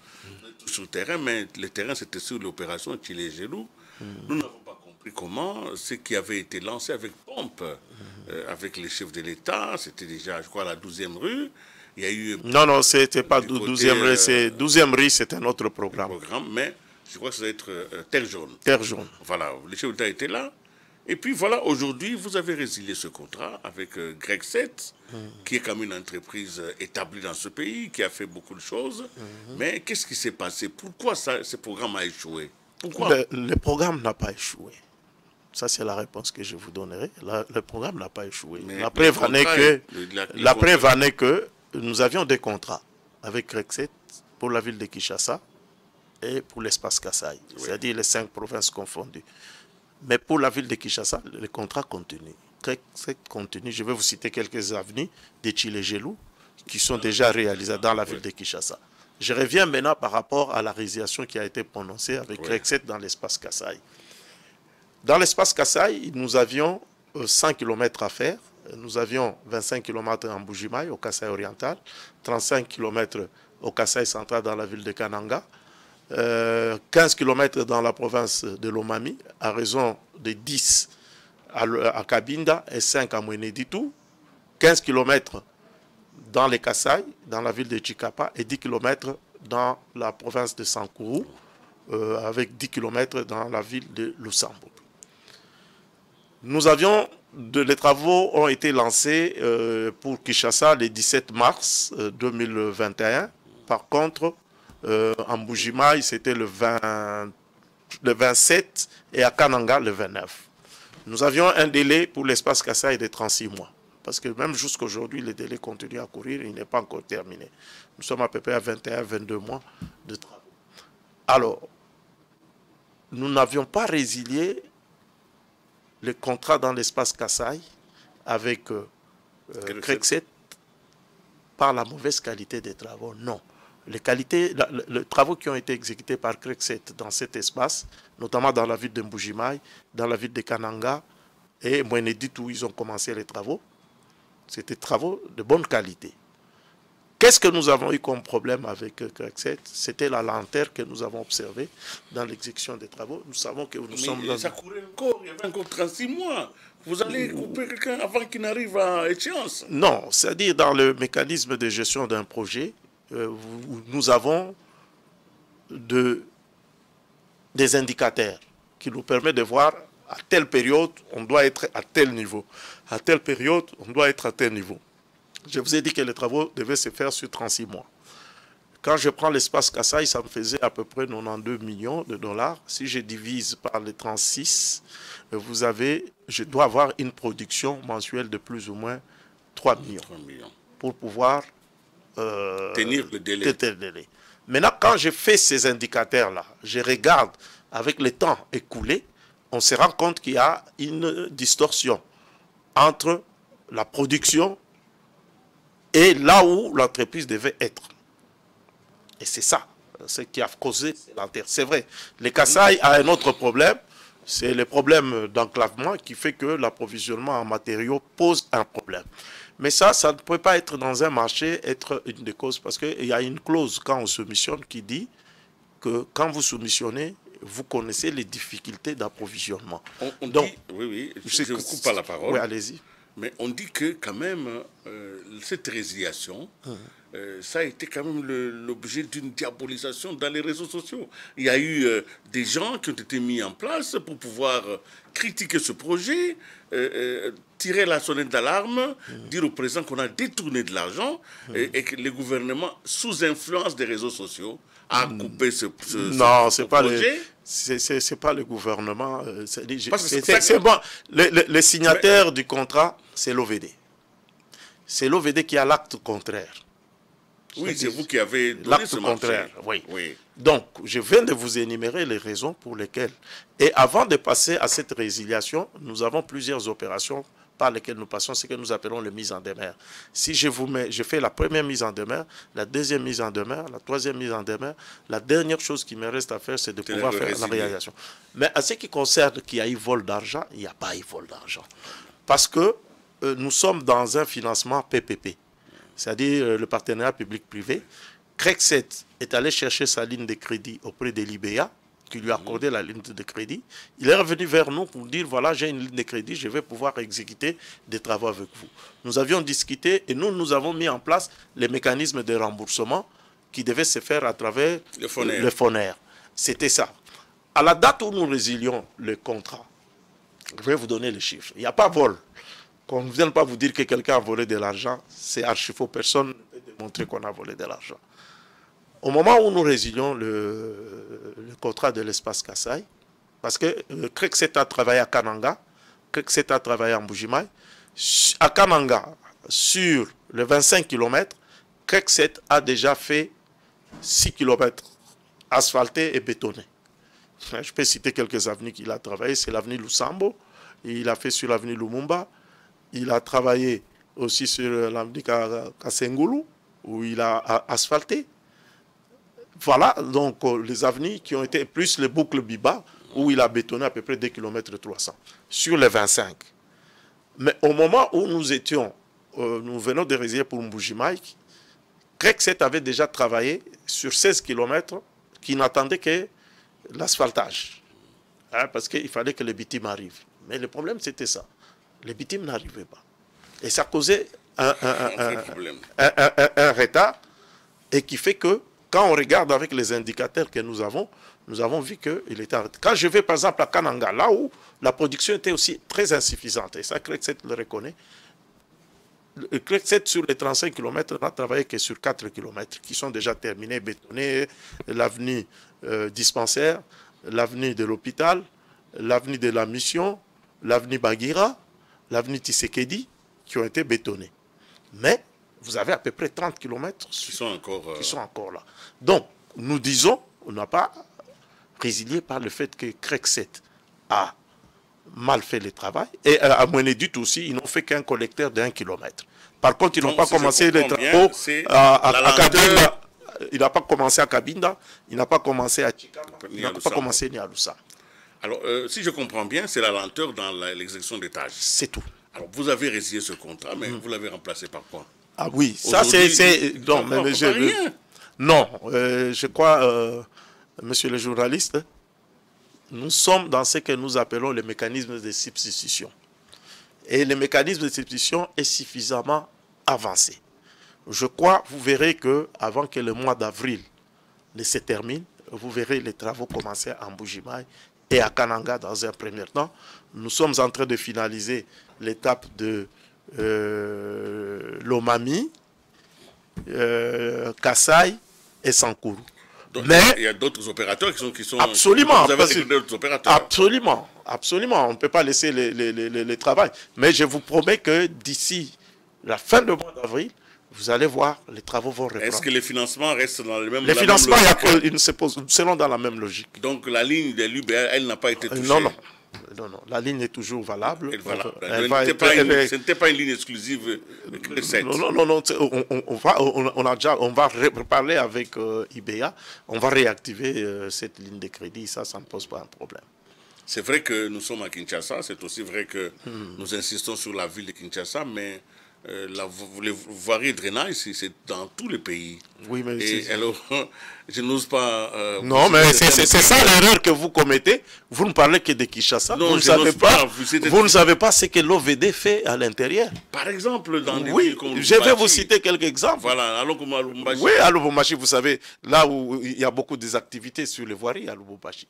sur le terrain, mais le terrain c'était sur l'opération Chile Gelou. Hmm. Nous n'avons compris comment ce qui avait été lancé avec pompe, euh, avec les chefs de l'État, c'était déjà, je crois, la 12e rue. Il y a eu non, non, c'était pas 12e rue, c'est 12e rue, c'est un autre programme. programme. Mais je crois que ça doit être euh, Terre jaune. Terre jaune. Voilà, les chefs d'État étaient là. Et puis voilà, aujourd'hui, vous avez résilié ce contrat avec euh, Greg 7, mhm. qui est comme une entreprise euh, établie dans ce pays, qui a fait beaucoup de choses. Mhm. Mais qu'est-ce qui s'est passé? Pourquoi ça, ce programme a échoué? Pourquoi? Le, programme n'a pas échoué. Ça, c'est la réponse que je vous donnerai. le programme n'a pas échoué. la preuve en est que, la, preuve en est que nous avions des contrats avec 7 pour la ville de Kinshasa et pour l'espace Kassai, c'est-à-dire les cinq provinces confondues. Mais pour la ville de Kinshasa, le contrat continue. continue. Je vais vous citer quelques avenues de Chile-Gelou qui sont déjà réalisées dans la ville de Kinshasa. Je reviens maintenant par rapport à la résiliation qui a été prononcée avec oui. dans l'espace Kassai. Dans l'espace Kassai, nous avions 100 euh, km à faire. Nous avions 25 km en Bujimaï, au Kassai oriental, 35 km au Kassai central dans la ville de Kananga, 15 euh, km dans la province de Lomami, à raison de 10 à, Kabinda et 5 à Mweneditu, 15 km dans les Kassai, dans la ville de Chikapa, et 10 km dans la province de Sankourou, euh, avec 10 km dans la ville de Lusambo. Nous avions, les travaux ont été lancés euh, pour Kinshasa le 17 mars 2021. Par contre, euh, en Bujimaï, c'était le, 27 et à Kananga, le 29. Nous avions un délai pour l'espace Kassai de 36 mois. Parce que même jusqu'à aujourd'hui, le délai continue à courir, il n'est pas encore terminé. Nous sommes à peu près à 21, 22 mois de travaux. Alors, nous n'avions pas résilié le contrat dans l'espace Kassai avec euh, euh par la mauvaise qualité des travaux. Non les qualités, les travaux qui ont été exécutés par Crexet dans cet espace, notamment dans la ville de Mbujimaï, dans la ville de Kananga et Mwenedit où ils ont commencé les travaux, c'était travaux de bonne qualité. Qu'est-ce que nous avons eu comme problème avec Crexet C'était la lenteur que nous avons observée dans l'exécution des travaux. Nous savons que nous sommes dans... Ça courait encore, il y avait encore 36 mois. Vous allez couper quelqu'un avant qu'il n'arrive à échéance Non, c'est-à-dire dans le mécanisme de gestion d'un projet, euh, nous avons de, des indicateurs qui nous permettent de voir à telle période, on doit être à tel niveau. À telle période, on doit être à tel niveau. Je vous ai dit que les travaux devaient se faire sur 36 mois. Quand je prends l'espace Kassai, ça me faisait à peu près 92 millions de dollars. Si je divise par les 36, vous avez, je dois avoir une production mensuelle de plus ou moins 3 millions. 3 millions. Pour pouvoir euh, tenir le délai. Maintenant, quand je fais ces indicateurs-là, je regarde avec le temps écoulé, on se rend compte qu'il y a une distorsion entre la production et là où l'entreprise devait être. Et c'est ça, ce qui a causé l'enterre. C'est vrai, les Kassai a un autre problème, c'est le problème d'enclavement qui fait que l'approvisionnement en matériaux pose un problème. Mais ça, ça ne peut pas être dans un marché, être une des causes, parce qu'il y a une clause quand on soumissionne qui dit que quand vous soumissionnez, vous connaissez les difficultés d'approvisionnement. Donc, oui, oui, je ne coupe pas la parole. Oui, allez-y. Mais on dit que quand même, euh, cette résiliation, euh, ça a été quand même l'objet d'une diabolisation dans les réseaux sociaux. Il y a eu euh, des gens qui ont été mis en place pour pouvoir critiquer ce projet, tirer la sonnette d'alarme, dire au président qu'on a détourné de l'argent et, que le gouvernement, sous influence des réseaux sociaux, a coupé ce, ce, non, ce, pas projet. C'est pas le gouvernement. C'est bon. Le, le, signataire du contrat, c'est l'OVD. C'est l'OVD qui a l'acte contraire. Oui, c'est vous qui avez ce contraire. Oui. Donc, je viens de vous énumérer les raisons pour lesquelles. Et avant de passer à cette résiliation, nous avons plusieurs opérations par lesquelles nous passons, ce que nous appelons le mise en demeure. Si je vous mets, je fais la première mise en demeure, la deuxième mise en demeure, la troisième mise en demeure, la dernière chose qui me reste à faire, c'est de pouvoir faire la réalisation. Mais à ce qui concerne qu'il y a eu vol d'argent, il n'y a pas eu vol d'argent. Parce que euh, nous sommes dans un financement PPP c'est-à-dire euh, le partenariat public-privé. Crexet est allé chercher sa ligne de crédit auprès de l'IBA, qui lui a accordé la ligne de crédit. Il est revenu vers nous pour dire, voilà, j'ai une ligne de crédit, je vais pouvoir exécuter des travaux avec vous. Nous avions discuté et nous, nous avons mis en place les mécanismes de remboursement qui devaient se faire à travers le FONER. C'était ça. À la date où nous résilions le contrat, je vais vous donner les chiffres. Il n'y a pas vol. Qu'on ne vienne pas vous dire que quelqu'un a volé de l'argent, c'est archi faux. Personne ne peut démontrer qu'on a volé de l'argent. Au moment où nous résilions le, contrat de l'espace Kassai, parce que euh, a travaillé à Kananga, Krexet a travaillé en Bujimai, à Kananga, sur les 25 km, Krexet a déjà fait 6 km asphaltés et bétonnés. Je peux citer quelques avenues qu'il a travaillé. C'est l'avenue Lusambo, il a fait sur l'avenue Lumumba, il a travaillé aussi sur l'avenue Kassengulu, où il a asphalté. Voilà donc euh, les avenues qui ont été, plus les boucles Biba, où il a bétonné à peu près 2 km 300, sur les 25. Mais au moment où nous étions, euh, nous venons de résider pour Mbujimaïk, Krexet avait déjà travaillé sur 16 km qui n'attendaient que l'asphaltage. Hein, parce qu'il fallait que les bitumes arrivent. Mais le problème, c'était ça les victimes n'arrivaient pas. Et ça causait un, un, retard et qui fait que quand on regarde avec les indicateurs que nous avons, nous avons vu qu'il était arrêté. Quand je vais par exemple à Kananga, là où la production était aussi très insuffisante, et ça Crexet le reconnaît, Crexet sur les 35 km n'a travaillé que sur 4 km qui sont déjà terminés, bétonnés, l'avenue euh, dispensaire, l'avenue de l'hôpital, l'avenue de la mission, l'avenue Bagira, l'avenue Tissekedi, qui ont été bétonnés. Mais vous avez à peu près 30 km qui sont encore, euh, qui sont encore là. Donc, nous disons, on n'a pas résilié par le fait que Crexet a mal fait le travail. Et euh, à Moinédut aussi, ils n'ont fait qu'un collecteur d'un kilomètre. Par contre, ils n'ont pas commencé les travaux à, Kabinda. Il n'a pas commencé à Kabinda, il n'a pas commencé à Chikama, il n'a pas commencé ni à Loussa. Alors, euh, si je comprends bien, c'est la lenteur dans l'exécution des tâches. C'est tout. Alors, vous avez résilié ce contrat, mais mm. vous l'avez remplacé par quoi? Ah oui, ça c'est... Non, mais, je, non euh, je crois, euh, monsieur le journaliste, nous sommes dans ce que nous appelons le mécanisme de substitution. Et le mécanisme de substitution est suffisamment avancé. Je crois, vous verrez que avant que le mois d'avril ne se termine, vous verrez les travaux commencer en Bougimaï et à Kananga dans un premier temps. Nous sommes en train de finaliser l'étape de euh, Lomami, euh, Kassai et Sankuru. Mais il y a d'autres opérateurs qui sont, qui sont absolument, d'autres opérateurs. absolument, absolument. On ne peut pas laisser les, les, les, les travail. Mais je vous promets que d'ici la fin du mois d'avril, vous allez voir, les travaux vont reprendre. Est-ce que les financements restent dans le même Les financements, ils se posent, seront dans la même logique. Donc la ligne de l'UBA, elle n'a pas été touchée Non, non. Non, non, la ligne est toujours valable. ce n'était pas une ligne exclusive Non, non, non, on, va, on, a déjà, on va reparler avec euh, IBA, on va réactiver euh, cette ligne de crédit, ça, ça ne pose pas un problème. C'est vrai que nous sommes à Kinshasa, c'est aussi vrai que hmm. nous insistons sur la ville de Kinshasa, mais euh, la, les voiries drainage, c'est dans tous les pays. Oui, mais Et alors, je n'ose pas. Euh, non, mais c'est ça l'erreur que vous commettez. Vous ne parlez que de Kinshasa. vous ne savez pas. vous, ne savez pas ce que l'OVD fait à l'intérieur. Par exemple, dans des oui, je vais vous citer quelques exemples. Voilà, à Lubumbashi. Oui, à Lubumbashi, vous savez, là où il y a beaucoup d'activités sur les voiries à Lubumbashi,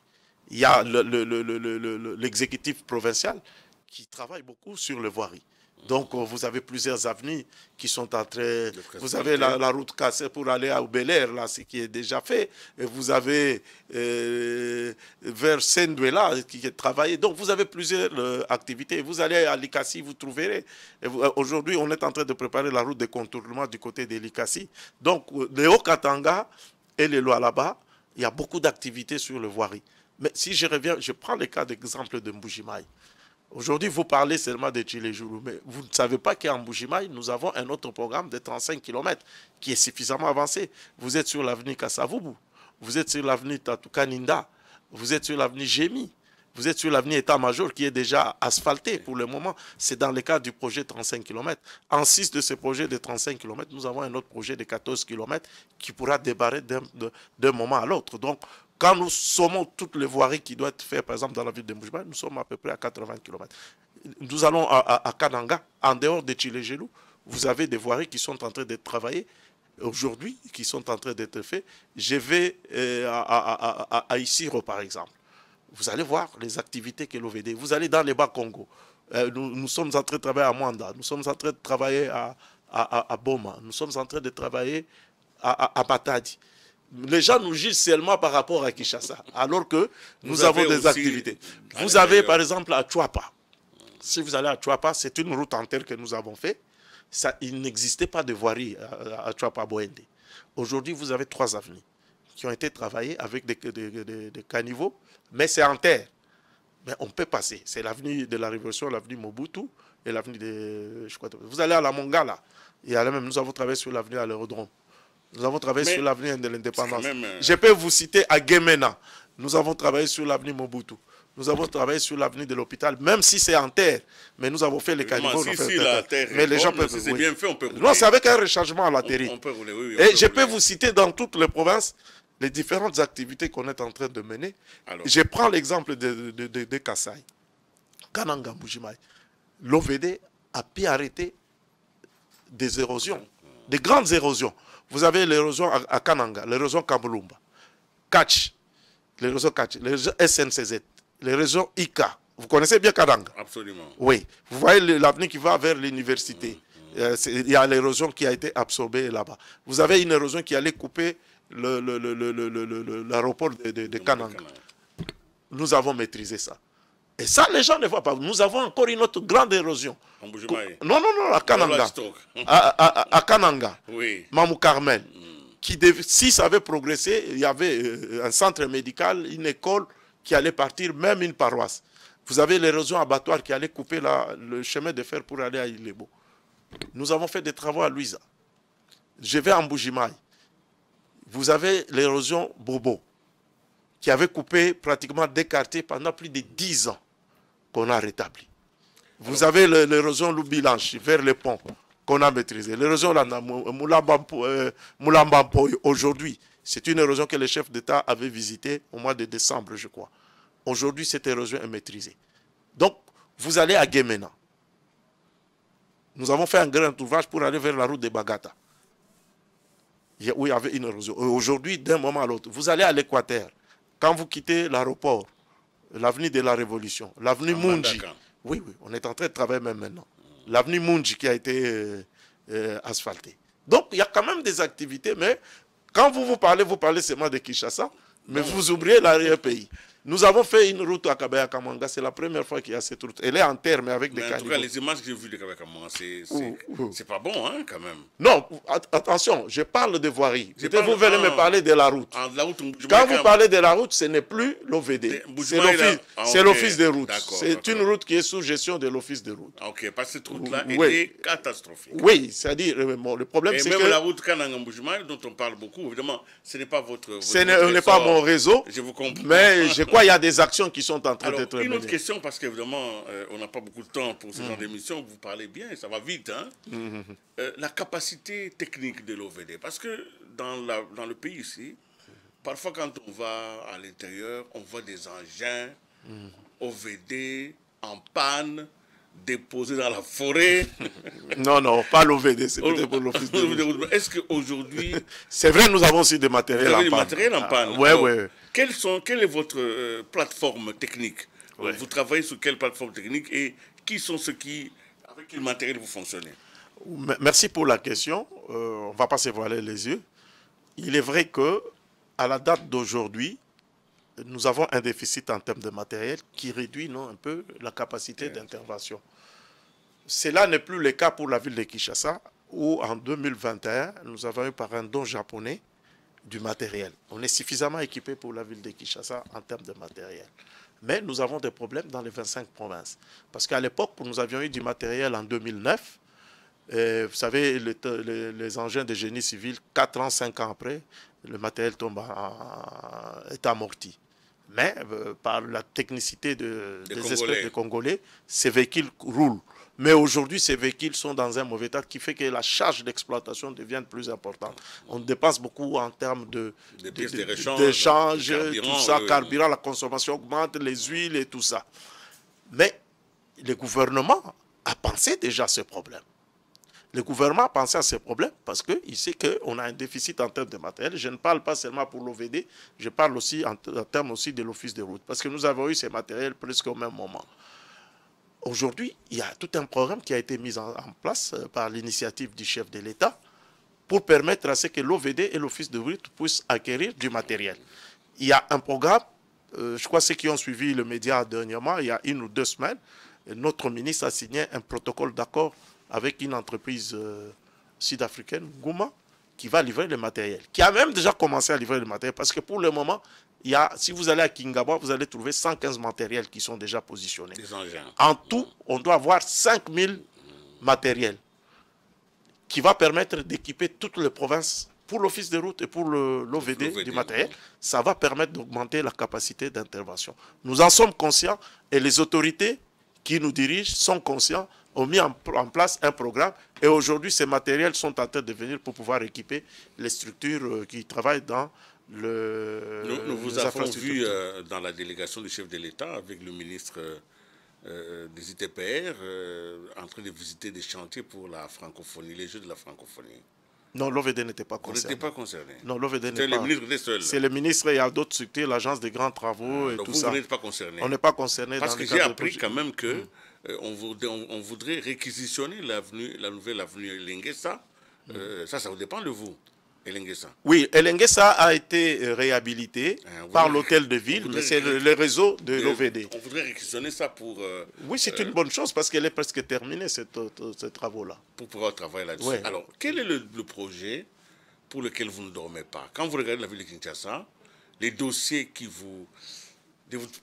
il y a l'exécutif le, le, provincial qui travaille beaucoup sur les voiries. Donc, euh, vous avez plusieurs avenues qui sont en train. Vous avez la, route cassée pour aller à Bel Air, là, ce qui est déjà fait. Et vous avez euh, vers Sendouela qui est travaillé. Donc, vous avez plusieurs euh, activités. Vous allez à Likassi, vous trouverez. Aujourd'hui, on est en train de préparer la route de contournement du côté de Likassi. Donc, le Haut-Katanga et les là-bas, il y a beaucoup d'activités sur le voirie. Mais si je reviens, je prends le cas d'exemple de Mbujimaï. Aujourd'hui, vous parlez seulement de Tchilejoulou, mais vous ne savez pas qu'en Mbujimaï, nous avons un autre programme de 35 km qui est suffisamment avancé. Vous êtes sur l'avenue Kassavubu, vous êtes sur l'avenue Tatukaninda, vous êtes sur l'avenue Gémi, vous êtes sur l'avenue État-Major qui est déjà asphalté pour le moment. C'est dans le cadre du projet 35 km. En 6 de ce projet de 35 km, nous avons un autre projet de 14 km qui pourra débarrer d'un moment à l'autre. Donc, quand nous sommons toutes les voiries qui doivent être faites, par exemple, dans la ville de Moujba, nous sommes à peu près à 80 km. Nous allons à, Kananga, en dehors de Chilegelou, vous avez des voiries qui sont en train d'être travaillées aujourd'hui, qui sont en train d'être faites. Je vais euh, à, à, Isiro, par exemple. Vous allez voir les activités que l'OVD. Vous allez dans les bas Congo. Euh, nous, sommes en train de travailler à Mwanda. Nous sommes en train de travailler à, à, Boma. Nous sommes en train de travailler à, à, Matadi les gens nous jugent seulement par rapport à Kinshasa, alors que nous avons des activités. Vous avez par exemple à Chuapa. Si vous allez à Chuapa, c'est une route en terre que nous avons fait. Ça, il n'existait pas de voirie à, Chuapa Boende. Aujourd'hui, vous avez trois avenues qui ont été travaillées avec des, des, caniveaux, mais c'est en terre. Mais on peut passer. C'est l'avenue de la Révolution, l'avenue Mobutu et l'avenue de. Je crois, vous allez à la Mongala. Et même, nous avons travaillé sur l'avenue à l'aérodrome. Nous avons travaillé sur l'avenir de l'indépendance. Euh, Je peux vous citer à Gemena. Nous avons travaillé sur l'avenir Mobutu. Nous avons travaillé sur l'avenir de l'hôpital, même si c'est en terre. Mais nous avons fait les caniveaux. mais les gens peuvent. C'est bien fait, on peut Non, c'est avec un rechargement à la terre. Et je peux vous citer dans toutes les provinces les différentes activités qu'on est en train de mener. Je prends l'exemple de, de, de, de Kassai. Kananga L'OVD a pu arrêter des érosions, des grandes érosions. Vous avez l'érosion à, Kananga, l'érosion Kamulumba, Kach, l'érosion Kach, l'érosion SNCZ, l'érosion IKA. Vous connaissez bien Kananga Absolument. Oui. Vous voyez l'avenue qui va vers l'université. Mm, mm. Euh, il y a l'érosion qui a été absorbée là-bas. Vous avez une érosion qui allait couper l'aéroport de, de Kananga. Nous avons maîtrisé ça. Et ça, les gens ne voient pas. Nous avons encore une autre grande érosion. Non, non, non, à Kananga. À, Kananga. Oui. Mamou Carmel. Hmm. Qui si ça avait progressé, il y avait euh, un centre médical, une école qui allait partir, même une paroisse. Vous avez l'érosion abattoir qui allait couper le chemin de fer pour aller à Ilebo. Nous avons fait des travaux à Louisa. Je vais en Bougimaï. Vous avez l'érosion Bobo qui avait coupé pratiquement des quartiers pendant plus de 10 ans qu'on a rétabli. Vous avez l'érosion Loubilanche vers les ponts qu'on a maîtrisé. L'érosion euh, Moulambampo aujourd'hui, c'est une érosion que le chef d'État avait visitée au mois de décembre, je crois. Aujourd'hui, cette érosion est maîtrisée. Donc, vous allez à Guémena. Nous avons fait un grand ouvrage pour aller vers la route de Bagata, où il y avait une érosion. Aujourd'hui, d'un moment à l'autre, vous allez à l'Équateur. Quand vous quittez l'aéroport, l'avenue de la Révolution, l'avenue Munji. Oui, oui, on est en train de travailler même maintenant. L'avenue Munji qui a été euh, euh, asphaltée. Donc, il y a quand même des activités, mais quand vous vous parlez, vous parlez seulement de Kinshasa, mais vous oubliez l'arrière-pays. Nous avons fait une route à Kabaya Kamanga. C'est la première fois qu'il y a cette route. Elle est en terre, mais avec des caniveaux. En tout cas, les images que j'ai vues de Kabaya Kamanga, c'est pas bon, hein, quand même. Non, attention, je parle de voirie. vous venez me parler de la route. Quand vous parlez de la route, ce n'est plus l'OVD. C'est l'office des routes. C'est une route qui est sous gestion de l'office des routes. Ok, parce que cette route-là était catastrophique. Oui, c'est-à-dire, euh, le problème, c'est que. même la route Kananga dont on parle beaucoup, évidemment, ce n'est pas votre. Ce n'est pas mon réseau. Je vous comprends. Mais je il y a des actions qui sont en train d'être menées. Une autre question, parce qu'évidemment, euh, on n'a pas beaucoup de temps pour ce genre d'émission, vous parlez bien, ça va vite. Hein. Mm-hmm. Euh, la capacité technique de l'OVD, parce que dans, la, dans le pays ici, parfois quand on va à l'intérieur, on voit des engins mm. OVD en panne, déposés dans la forêt. non, non, pas l'OVD, c'est peut-être pour l'office de Est-ce qu'aujourd'hui... c'est vrai, nous avons aussi des matériels en panne. Des matériels en panne. Oui, oui. sont, quelle est votre euh, plateforme technique? Vous travaillez sur quelle plateforme technique et qui sont ceux qui, Avec quel matériel vous fonctionnez? Merci pour la question. Euh, on ne va pas se voiler les yeux. Il est vrai que à la date d'aujourd'hui, nous avons un déficit en termes de matériel qui réduit non, un peu la capacité d'intervention. Cela n'est plus le cas pour la ville de Kinshasa, où en 2021, nous avons eu par un don japonais du matériel. On est suffisamment équipé pour la ville de Kinshasa en termes de matériel. Mais nous avons des problèmes dans les 25 provinces. Parce qu'à l'époque, nous avions eu du matériel en 2009. Et vous savez, les, engins de génie civil, 4 ans, 5 ans après, le matériel tombe est amorti. Mais euh, par la technicité de, des, espèces de Congolais, ces véhicules roulent. Mais aujourd'hui, ces véhicules sont dans un mauvais état qui fait que la charge d'exploitation devient plus importante. On dépense beaucoup en termes de, d'échange, tout ça, carburant, la consommation augmente, les huiles et tout ça. Mais le gouvernement a pensé déjà à ce problème. Le gouvernement a pensé à ces problèmes parce qu'il sait qu'on a un déficit en termes de matériel. Je ne parle pas seulement pour l'OVD, je parle aussi en, termes aussi de l'Office de route. Parce que nous avons eu ces matériels presque au même moment. Aujourd'hui, il y a tout un programme qui a été mis en, place euh, par l'initiative du chef de l'État pour permettre à ce que l'OVD et l'Office de route puissent acquérir du matériel. Il y a un programme, euh, je crois ceux qui ont suivi le média dernièrement, il y a une ou deux semaines, notre ministre a signé un protocole d'accord avec une entreprise euh, sud-africaine, Gouma, qui va livrer le matériel, qui a même déjà commencé à livrer le matériel, parce que pour le moment, il y a, si vous allez à Kingaba, vous allez trouver 115 matériels qui sont déjà positionnés. En tout, on doit avoir 5000 matériels qui va permettre d'équiper toutes les provinces pour l'office de route et pour l'OVD du matériel. Ça va permettre d'augmenter la capacité d'intervention. Nous en sommes conscients et les autorités qui nous dirigent sont conscients ont mis en, place un programme et aujourd'hui ces matériels sont en train de venir pour pouvoir équiper les structures euh, qui travaillent dans le... Nous, vous avons vu euh, dans la délégation du chef de l'État avec le ministre euh, des ITPR en train de visiter des chantiers pour la francophonie, les Jeux de la francophonie. Non, l'OVD n'était pas concerné. N'était pas concerné Non, l'OVD n'était pas. C'est le ministre seul. C'est le ministre et il y a d'autres structures, l'agence des grands travaux et tout vous, ça. Vous n'êtes pas concerné On n'est pas concerné. Parce que j'ai appris quand même que Euh, on, voudrait, réquisitionner l'avenue, la nouvelle avenue Elenguessa. Euh, ça, ça vous dépend de vous. Elenguessa. Oui, Elenguessa a été euh, réhabilité ah, par l'hôtel de ville, mais c'est le, réseau de l'OVD. On voudrait réquisitionner ça pour... oui, c'est une bonne chose parce qu'elle est presque terminée, cette, ces travaux-là. Pour pouvoir travailler là-dessus. Alors, quel est le, projet pour lequel vous ne dormez pas? Quand vous regardez la ville de Kinshasa, les dossiers qui vous,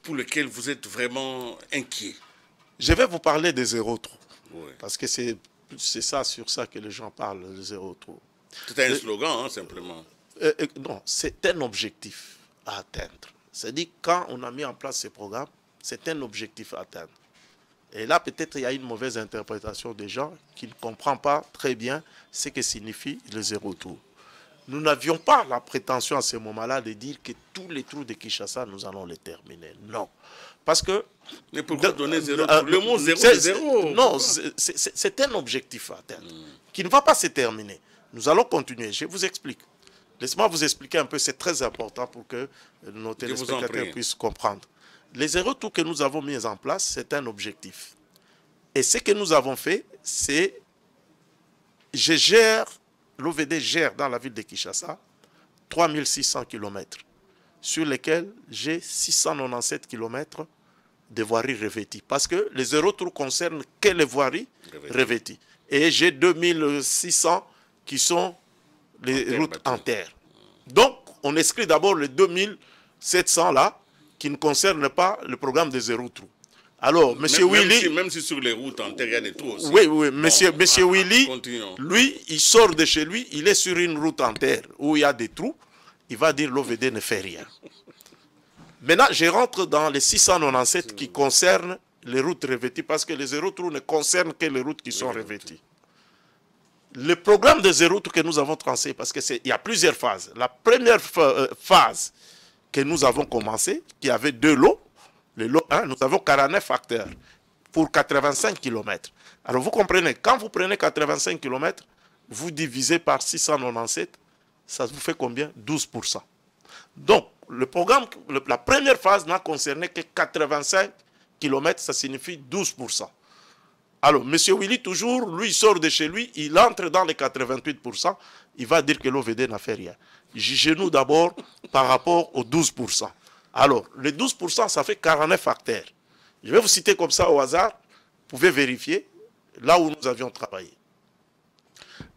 pour lesquels vous êtes vraiment inquiet je vais vous parler des zéro trous. Parce que c'est ça, sur ça que les gens parlent, le zéro trou. C'est un slogan, hein, simplement. Euh, euh, non, c'est un objectif à atteindre. C'est-à-dire, quand on a mis en place ces programmes, c'est un objectif à atteindre. Et là, peut-être, il y a une mauvaise interprétation des gens qui ne comprennent pas très bien ce que signifie le zéro trou. Nous n'avions pas la prétention à ce moment-là de dire que tous les trous de Kinshasa, nous allons les terminer. Non. Parce que mais pourquoi donner zéro euh, Le mot zéro, c'est zéro. Non, c'est un objectif à atteindre qui ne va pas se terminer. Nous allons continuer. Je vous explique. Laissez-moi vous expliquer un peu. C'est très important pour que nos téléspectateurs puissent comprendre. Les zéro tout que nous avons mis en place, c'est un objectif. Et ce que nous avons fait, c'est je gère, l'OVD gère dans la ville de Kinshasa 3600 km, sur lesquels j'ai 697 km des voiries revêties. Parce que les zéro tours concernent que les voiries revêties. Et j'ai 2600 qui sont les routes en terre. Donc, on inscrit d'abord les 2700 là, qui ne concernent pas le programme des zéro trous. Alors, M. Willy... Même si, sur les routes en terre, il y a des trous aussi. Oui, oui, M. monsieur, monsieur Willy, lui, il sort de chez lui, il est sur une route en terre où il y a des trous, il va dire l'OVD ne fait rien. Maintenant, je rentre dans les 697 qui concernent les routes revêtues, parce que les zéro trous ne concernent que les routes qui sont revêtues. Le programme de zéro trou que nous avons tracé, parce qu'il y a plusieurs phases. La première euh, phase que nous avons commencé, qui avait deux lots, le lot 1, nous avons 49 acteurs pour 85 km. Alors vous comprenez, quand vous prenez 85 km, vous divisez par 697, ça vous fait combien? 12%. Donc, le programme, la première phase n'a concerné que 85 km, ça signifie 12%. Alors, M. Willy, toujours, lui, sort de chez lui, il entre dans les 88%, il va dire que l'OVD n'a fait rien. Jugez-nous d'abord par rapport aux 12%. Alors, les 12%, ça fait 49 acteurs. Je vais vous citer comme ça au hasard, vous pouvez vérifier là où nous avions travaillé.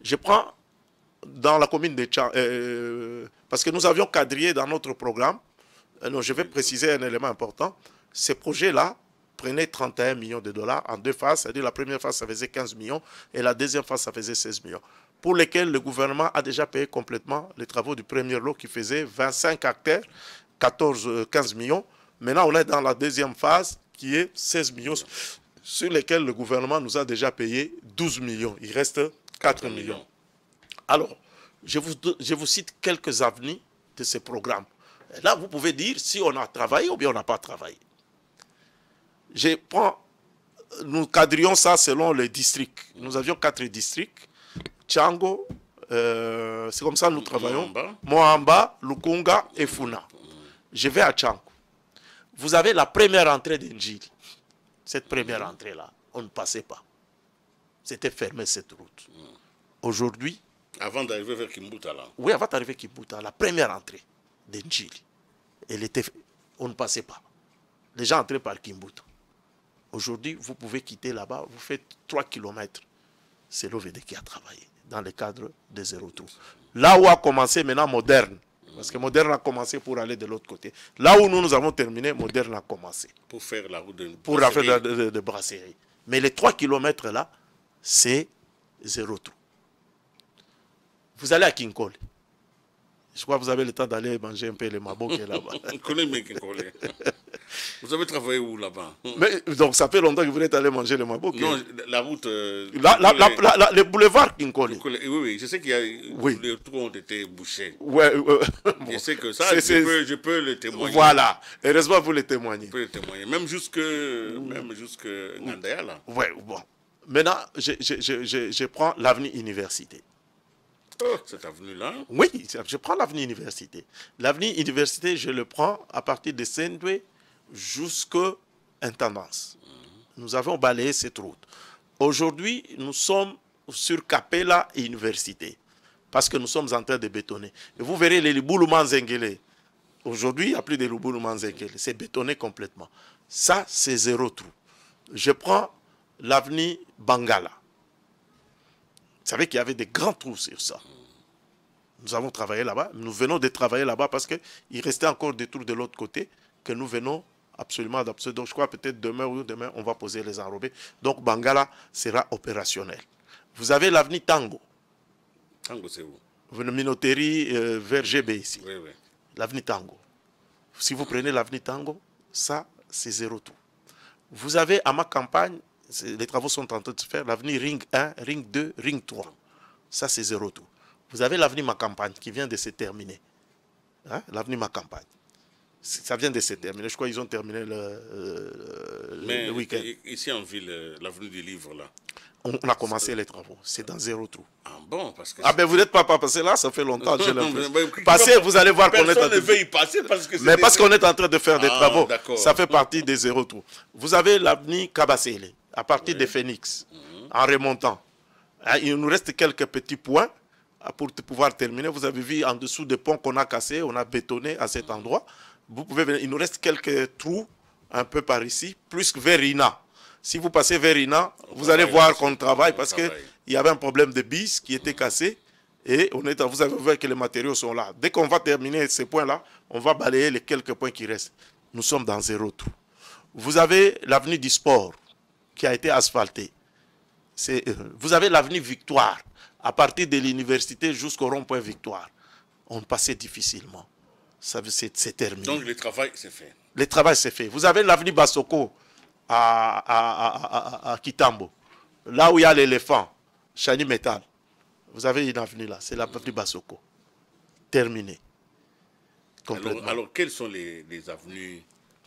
Je prends dans la commune de Tchang, euh, parce que nous avions quadrillé dans notre programme, alors je vais préciser un élément important, ces projets-là, prenait 31 millions de dollars en deux phases, c'est-à-dire la première phase, ça faisait 15 millions, et la deuxième phase, ça faisait 16 millions, pour lesquels le gouvernement a déjà payé complètement les travaux du premier lot qui faisait 25 acteurs, 14, 15 euh, millions. Maintenant, on est dans la deuxième phase qui est 16 millions, sur lesquels le gouvernement nous a déjà payé 12 millions. Il reste 4 millions. Alors, je vous, je vous cite quelques avenirs de ces programmes. là, vous pouvez dire si on a travaillé ou bien on n'a pas travaillé je prends, nous cadrions ça selon les districts. Nous avions quatre districts. Tchango, euh, c'est comme ça que nous travaillons. Moamba, Lukunga et Funa. Je vais à Tchango. Vous avez la première entrée d'Enjili. Cette première entrée-là, on ne passait pas. C'était fermé cette route. Aujourd'hui. Avant d'arriver vers Kimbuta là. Oui, avant d'arriver à Kimbuta, la première entrée d'Enjili, elle était, on ne passait pas. Les gens entraient par Kimbuta. Aujourd'hui, vous pouvez quitter là-bas, vous faites 3 km. C'est l'OVD qui a travaillé dans le cadre des zéro tours. Là où a commencé maintenant Moderne, parce que Moderne a commencé pour aller de l'autre côté. Là où nous, nous avons terminé, Moderne a commencé. Pour faire la route de Pour la faire de, brasserie. Mais les 3 km là, c'est zéro tour. Vous allez à Kinkole. Je crois que vous avez le temps d'aller manger un peu les mabok là-bas. Vous avez travaillé où là-bas? Donc ça fait longtemps que vous êtes allé manger les mabok Non, la route. Euh, la, la, la, les boulevards Kinkole. Oui, oui, je sais qu'il y a. Oui. Les trous ont été bouchés. Ouais, Je sais que ça, je peux, je peux, le témoigner. Voilà. Heureusement, vous le témoignez. Je peux le témoigner. Même jusque, même jusque Ngandaya là. Ouais, bon. Maintenant, je, je, je, je prends l'avenue université. Cette avenue-là Oui, je prends l'avenue Université. L'avenue Université, je le prends à partir de Saint-Doué jusqu'à Intendance. Nous avons balayé cette route. Aujourd'hui, nous sommes sur Capella et Université parce que nous sommes en train de bétonner. Et vous verrez les Zengele. Aujourd'hui, il n'y a plus de Zengele. C'est bétonné complètement. Ça, c'est zéro trou. Je prends l'avenue Bangala. Vous savez qu'il y avait des grands trous sur ça. Nous avons travaillé là-bas. Nous venons de travailler là-bas parce qu'il restait encore des trous de l'autre côté que nous venons absolument d'absorber. Donc je crois peut-être demain ou demain, on va poser les enrobés. Donc Bangala sera opérationnel. Vous avez l'avenue Tango. Tango, c'est où? Une minoterie euh, vers GB ici. Oui, oui. L'avenue Tango. Si vous prenez l'avenue Tango, ça, c'est zéro tout. Vous avez à ma campagne les travaux sont en train de se faire. L'avenir Ring 1, Ring 2, Ring 3. Ça, c'est zéro tout. Vous avez l'avenir Ma Campagne qui vient de se terminer. Hein? L'avenir Ma Campagne. Ça vient de se terminer. Je crois qu'ils ont terminé le, euh, week-end. Ici en ville, euh, l'avenue du livre, là. On, a commencé les travaux. C'est dans zéro trou. Ah bon? Parce que Ah ben vous n'êtes pas passé là, ça fait longtemps. Passez, vous allez voir qu'on est en train de... y passer parce que Mais parce qu'on est en train de faire des ah, travaux. Ça fait partie des zéro trou. Vous avez l'avenue Kabasele à partir de Phoenix, en remontant. Hein, il nous reste quelques petits points ah, pour pouvoir terminer. Vous avez vu en dessous des ponts qu'on a cassés, on a bétonné à cet endroit. Vous pouvez Il nous reste quelques trous un peu par ici, plus vers Ina. Si vous passez vers Ina, vous allez voir qu'on travaille parce qu'il y avait un problème de bis qui était cassé. Et on est, vous avez vu que les matériaux sont là. Dès qu'on va terminer ces points-là, on va balayer les quelques points qui restent. Nous sommes dans zéro trou. Vous avez l'avenue du sport qui a été asphalté. Euh, vous avez l'avenue Victoire, à partir de l'université jusqu'au rond-point Victoire. On passait difficilement. C'est terminé. Donc le travail s'est fait. Le travail s'est fait. Vous avez l'avenue Basoko à, à, Kitambo, là où il y a l'éléphant, Chani Metal. Vous avez une avenue là, c'est l'avenue Basoko. Terminé. Alors, alors, quelles sont les, les avenues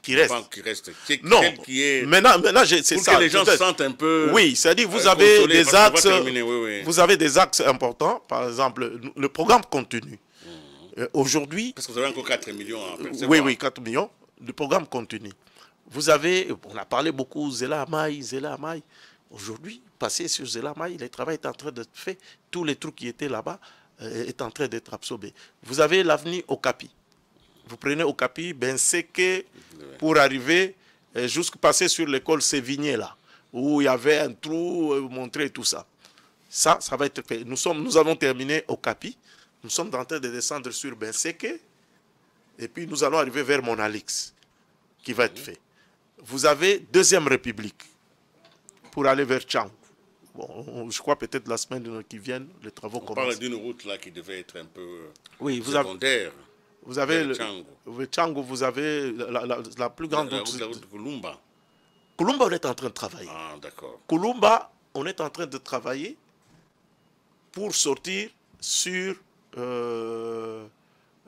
qui reste. Qui reste. non, qui est... maintenant, maintenant c'est ça. Pour que les gens se sentent un peu. Oui, c'est-à-dire vous euh, avez des axes. Vous avez des axes importants. Par exemple, le programme continue. Euh, aujourd'hui. Parce que vous avez encore 4 millions Oui, oui, 4 millions. Le programme continue. Vous avez, on a parlé beaucoup, Zela Amaï, Zela Amaï. Aujourd'hui, passer sur Zelamaï, le travail est en train d'être fait. Tous les trous qui étaient là-bas euh, est en train d'être absorbés. Vous avez l'avenir au Capi. Vous prenez au Capi, ben c'est que pour arriver euh, jusqu'à passer sur l'école Sévigné là, où il y avait un trou euh, montré tout ça. Ça, ça va être fait. Nous, sommes, nous avons terminé au Capi. Nous sommes en train de descendre sur Benseke. Et puis nous allons arriver vers Monalix, qui va être fait. Vous avez Deuxième République pour aller vers Tchang. Bon, je crois peut-être la semaine qui vient, les travaux On parle d'une route là qui devait être un peu oui, vous secondaire. Avez, vous avez le, Tchango. Tchango, vous avez la, la- la plus grande La route. route, la route de Kulumba. Kulumba, on est en train de travailler. Ah, d'accord. Kulumba, on est en train de travailler pour sortir sur, euh,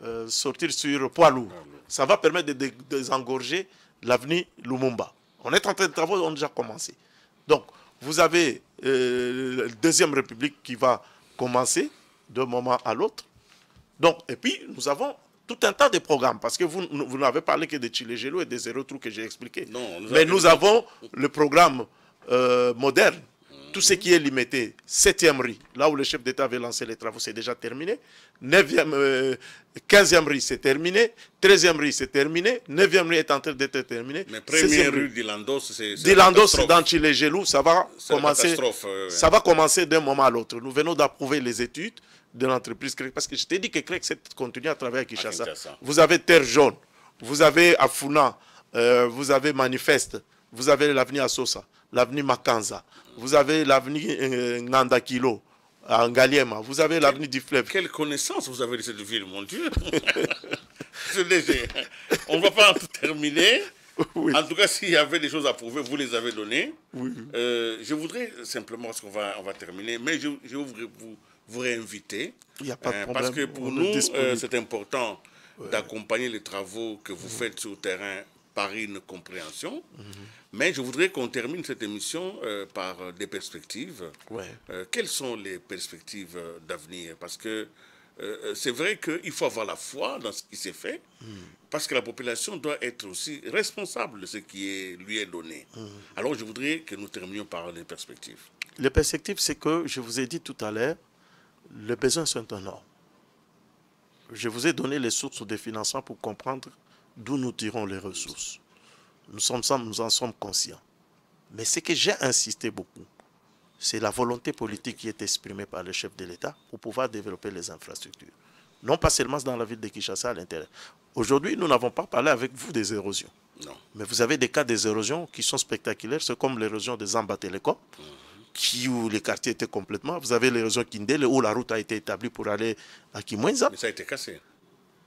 euh, sortir sur poids lourd. Ça va permettre de, dé- désengorger l'avenue Lumumba. On est en train de travailler, on a déjà commencé. Donc, vous avez euh, la Deuxième République qui va commencer d'un moment à l'autre. Donc, et puis, nous avons tout un tas de programmes, parce que vous, vous n'avez parlé que de Chilegelo et des zéro trous que j'ai expliqué. Non, nous Mais nous avons le programme euh, moderne, tout ce qui est limité. Septième riz, là où le chef d'État avait lancé les travaux, c'est déjà terminé. Neuvième, euh, quinzième riz, c'est terminé. Treizième riz, c'est terminé. Neuvième riz est en train d'être terminé. Mais première rue d'Ilandos, c'est. c'est la Dilandos dans Chilegelou, ça va commencer. ouais. Ça va commencer d'un moment à l'autre. Nous venons d'approuver les études de l'entreprise Crec, parce que je t'ai dit que Crec continue à travailler à Kinshasa. Kinshasa. Vous avez Terre Jaune, vous avez Afuna, euh, vous avez Manifeste, vous avez l'avenir Sosa, l'avenir Makanza, vous avez l'avenir euh, Ngandakilo, à Ngaliema, vous avez l'avenir du fleuve. Quelle connaissance vous avez de cette ville, mon Dieu C'est léger. On ne va pas terminer. Oui. En tout cas, s'il y avait des choses à prouver, vous les avez données. Oui. Euh, je voudrais simplement, parce qu'on va, on va terminer, mais je, je voudrais vous, vous réinviter. Il y a pas de Euh, problème, Parce que pour nous, euh, c'est important d'accompagner les travaux que vous faites sur le terrain par une compréhension. Mhm. Mais je voudrais qu'on termine cette émission euh, par des perspectives. Ouais. Euh, quelles sont les perspectives d'avenir? Parce que euh, c'est vrai qu'il faut avoir la foi dans ce qui s'est fait, parce que la population doit être aussi responsable de ce qui est, lui est donné. Alors je voudrais que nous terminions par les perspectives. Les perspectives, c'est que je vous ai dit tout à l'heure, les besoins sont énormes. Je vous ai donné les sources de financement pour comprendre d'où nous tirons les ressources. Nous, sommes, nous en sommes conscients. Mais ce que j'ai insisté beaucoup, c'est la volonté politique qui est exprimée par le chef de l'État pour pouvoir développer les infrastructures. Non pas seulement dans la ville de Kinshasa à l'intérieur. Aujourd'hui, nous n'avons pas parlé avec vous des érosions. Non. Mais vous avez des cas des érosions qui sont spectaculaires. C'est comme l'érosion des Zamba Telecom, qui, où les quartiers étaient complètement. Vous avez l'érosion Kindele, où la route a été établie pour aller à Kimwenza. Mais ça a été cassé.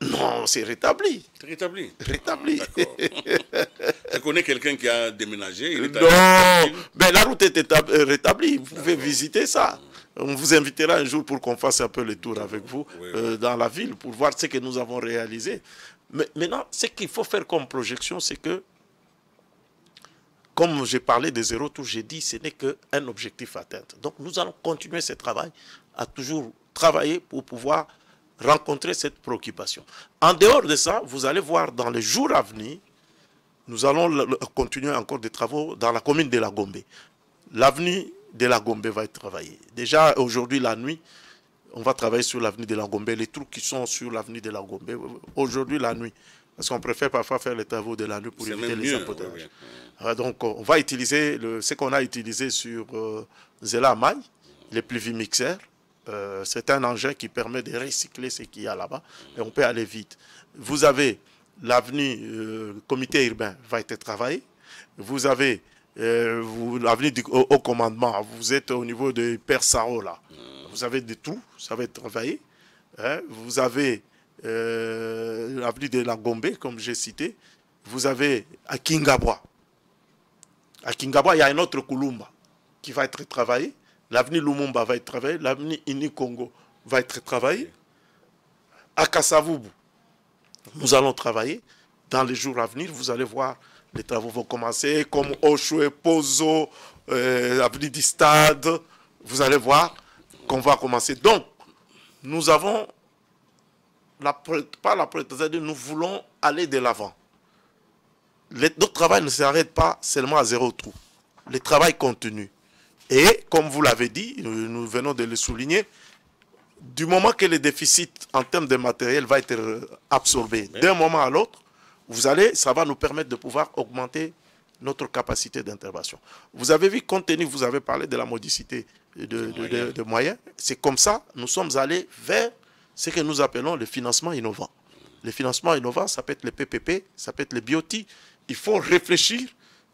Non, c'est rétabli. Rétabli. Rétabli. D'accord. Je connais quelqu'un qui a déménagé. Il est non, mais la route est euh, rétablie. Vous pouvez visiter ça. On vous invitera un jour pour qu'on fasse un peu le tour avec vous Oui, euh, dans la ville pour voir ce que nous avons réalisé. Mais maintenant, ce qu'il faut faire comme projection, c'est que, comme j'ai parlé des zéro tours, j'ai dit ce n'est qu'un objectif à atteindre. Donc nous allons continuer ce travail, à toujours travailler pour pouvoir rencontrer cette préoccupation. En dehors de ça, vous allez voir dans les jours à venir, nous allons continuer encore des travaux dans la commune de la Gombe. L'avenue de la Gombe va être travaillée. Déjà aujourd'hui, la nuit, on va travailler sur l'avenue de la Gombe, les trous qui sont sur l'avenue de la Gombe. Aujourd'hui, la nuit. Parce qu'on préfère parfois faire les travaux de la nuit pour éviter les mieux. embouteillages. oui, oui. Ah, donc, on va utiliser le, ce qu'on a utilisé sur euh, Zela Maï, les pluvimixeurs. Euh, c'est un engin qui permet de recycler ce qu'il y a là-bas et on peut aller vite. Vous avez l'avenue euh, comité urbain va être travaillé. Vous avez euh, l'avenue du au, au commandement. Vous êtes au niveau de Persao là. Vous avez des trous, ça va être travaillé. Hein. Vous avez euh, l'avenue de la Gombe, comme j'ai cité. Vous avez à Kingabwa. À Kingabwa, il y a un autre Kulumba qui va être travaillé. L'avenue Lumumba va être travaillé. L'avenue Ini-Congo va être travaillé. À Kassavubu, nous allons travailler. Dans les jours à venir, vous allez voir, les travaux vont commencer, comme Oshwe, Pozo, euh, avenue du Stade. Vous allez voir qu'on va commencer. Donc, nous avons, la, la prétention, nous voulons aller de l'avant. Notre travail ne s'arrête pas seulement à zéro trou. Le travail continue. Et comme vous l'avez dit, nous venons de le souligner, du moment que le déficit en termes de matériel va être absorbé d'un moment à l'autre, vous allez, ça va nous permettre de pouvoir augmenter notre capacité d'intervention. Vous avez vu, compte tenu, vous avez parlé de la modicité de, moyens. C'est comme ça, nous sommes allés vers ce que nous appelons le financement innovant. Le financement innovant, ça peut être le PPP, ça peut être le BioT. Il faut réfléchir,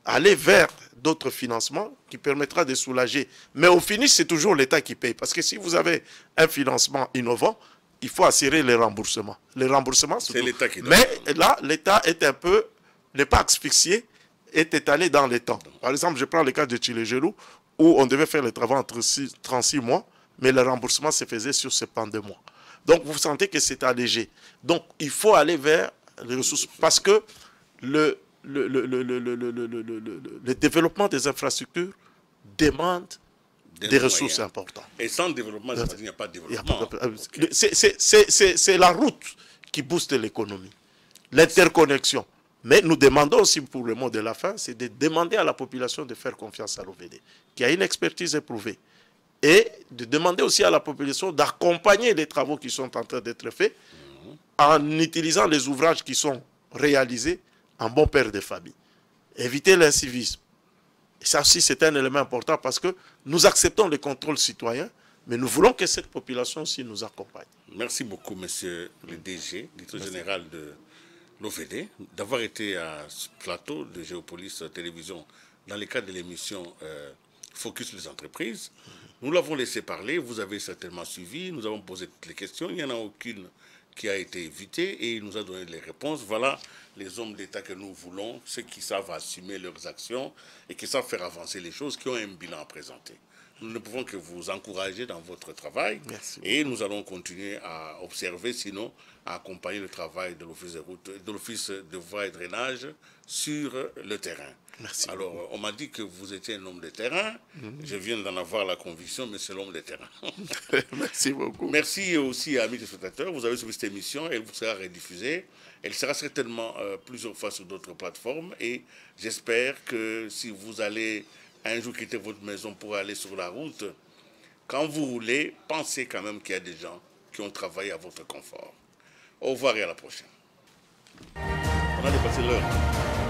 aller vers d'autres financements qui permettra de soulager. Mais au finish, c'est toujours l'État qui paye. Parce que si vous avez un financement innovant, il faut assurer les remboursements. Les remboursements, c'est l'État qui doit. Mais là, l'État est un peu, n'est pas asphyxié, est étalé dans les temps. Par exemple, je prends le cas de Chile-Gelou, où on devait faire les travaux entre 36 mois, mais le remboursement se faisait sur ces de mois. Donc, vous sentez que c'est allégé. Donc, il faut aller vers les ressources, parce que le, le, le, le développement des infrastructures demande des, ressources importantes. Et sans développement, il n'y a pas de développement. C'est la route qui booste l'économie, l'interconnexion. Mais nous demandons aussi pour le mot de la fin, c'est de demander à la population de faire confiance à l'OVD, qui a une expertise éprouvée. Et de demander aussi à la population d'accompagner les travaux qui sont en train d'être faits en utilisant les ouvrages qui sont réalisés en bon père de famille. Éviter l'incivisme. Et ça aussi, c'est un élément important parce que nous acceptons le contrôle citoyen, mais nous voulons que cette population aussi nous accompagne. Merci beaucoup, monsieur le DG, directeur général de l'OVD, d'avoir été à ce plateau de Géopolis Télévision dans le cadre de l'émission euh, Focus les entreprises. Nous l'avons laissé parler, vous avez certainement suivi, nous avons posé toutes les questions, il n'y en a aucune qui a été évitée et il nous a donné les réponses. Voilà les hommes d'État que nous voulons, ceux qui savent assumer leurs actions et qui savent faire avancer les choses, qui ont un bilan à présenter. Nous ne pouvons que vous encourager dans votre travail. Merci. Et nous allons continuer à observer, sinon à accompagner le travail de l'Office de route, de l'Office de voie et drainage sur le terrain. Merci. Alors, on m'a dit que vous étiez un homme de terrain. Mhm. Je viens d'en avoir la conviction, mais c'est l'homme de terrain. Merci beaucoup. Merci aussi, amis téléspectateurs. Vous avez suivi cette émission. Elle vous sera rediffusée. Elle sera certainement euh, plusieurs fois sur d'autres plateformes. Et j'espère que si vous allez un jour quitter votre maison pour aller sur la route, quand vous roulez, pensez quand même qu'il y a des gens qui ont travaillé à votre confort. Au revoir et à la prochaine. On a dépassé l'heure.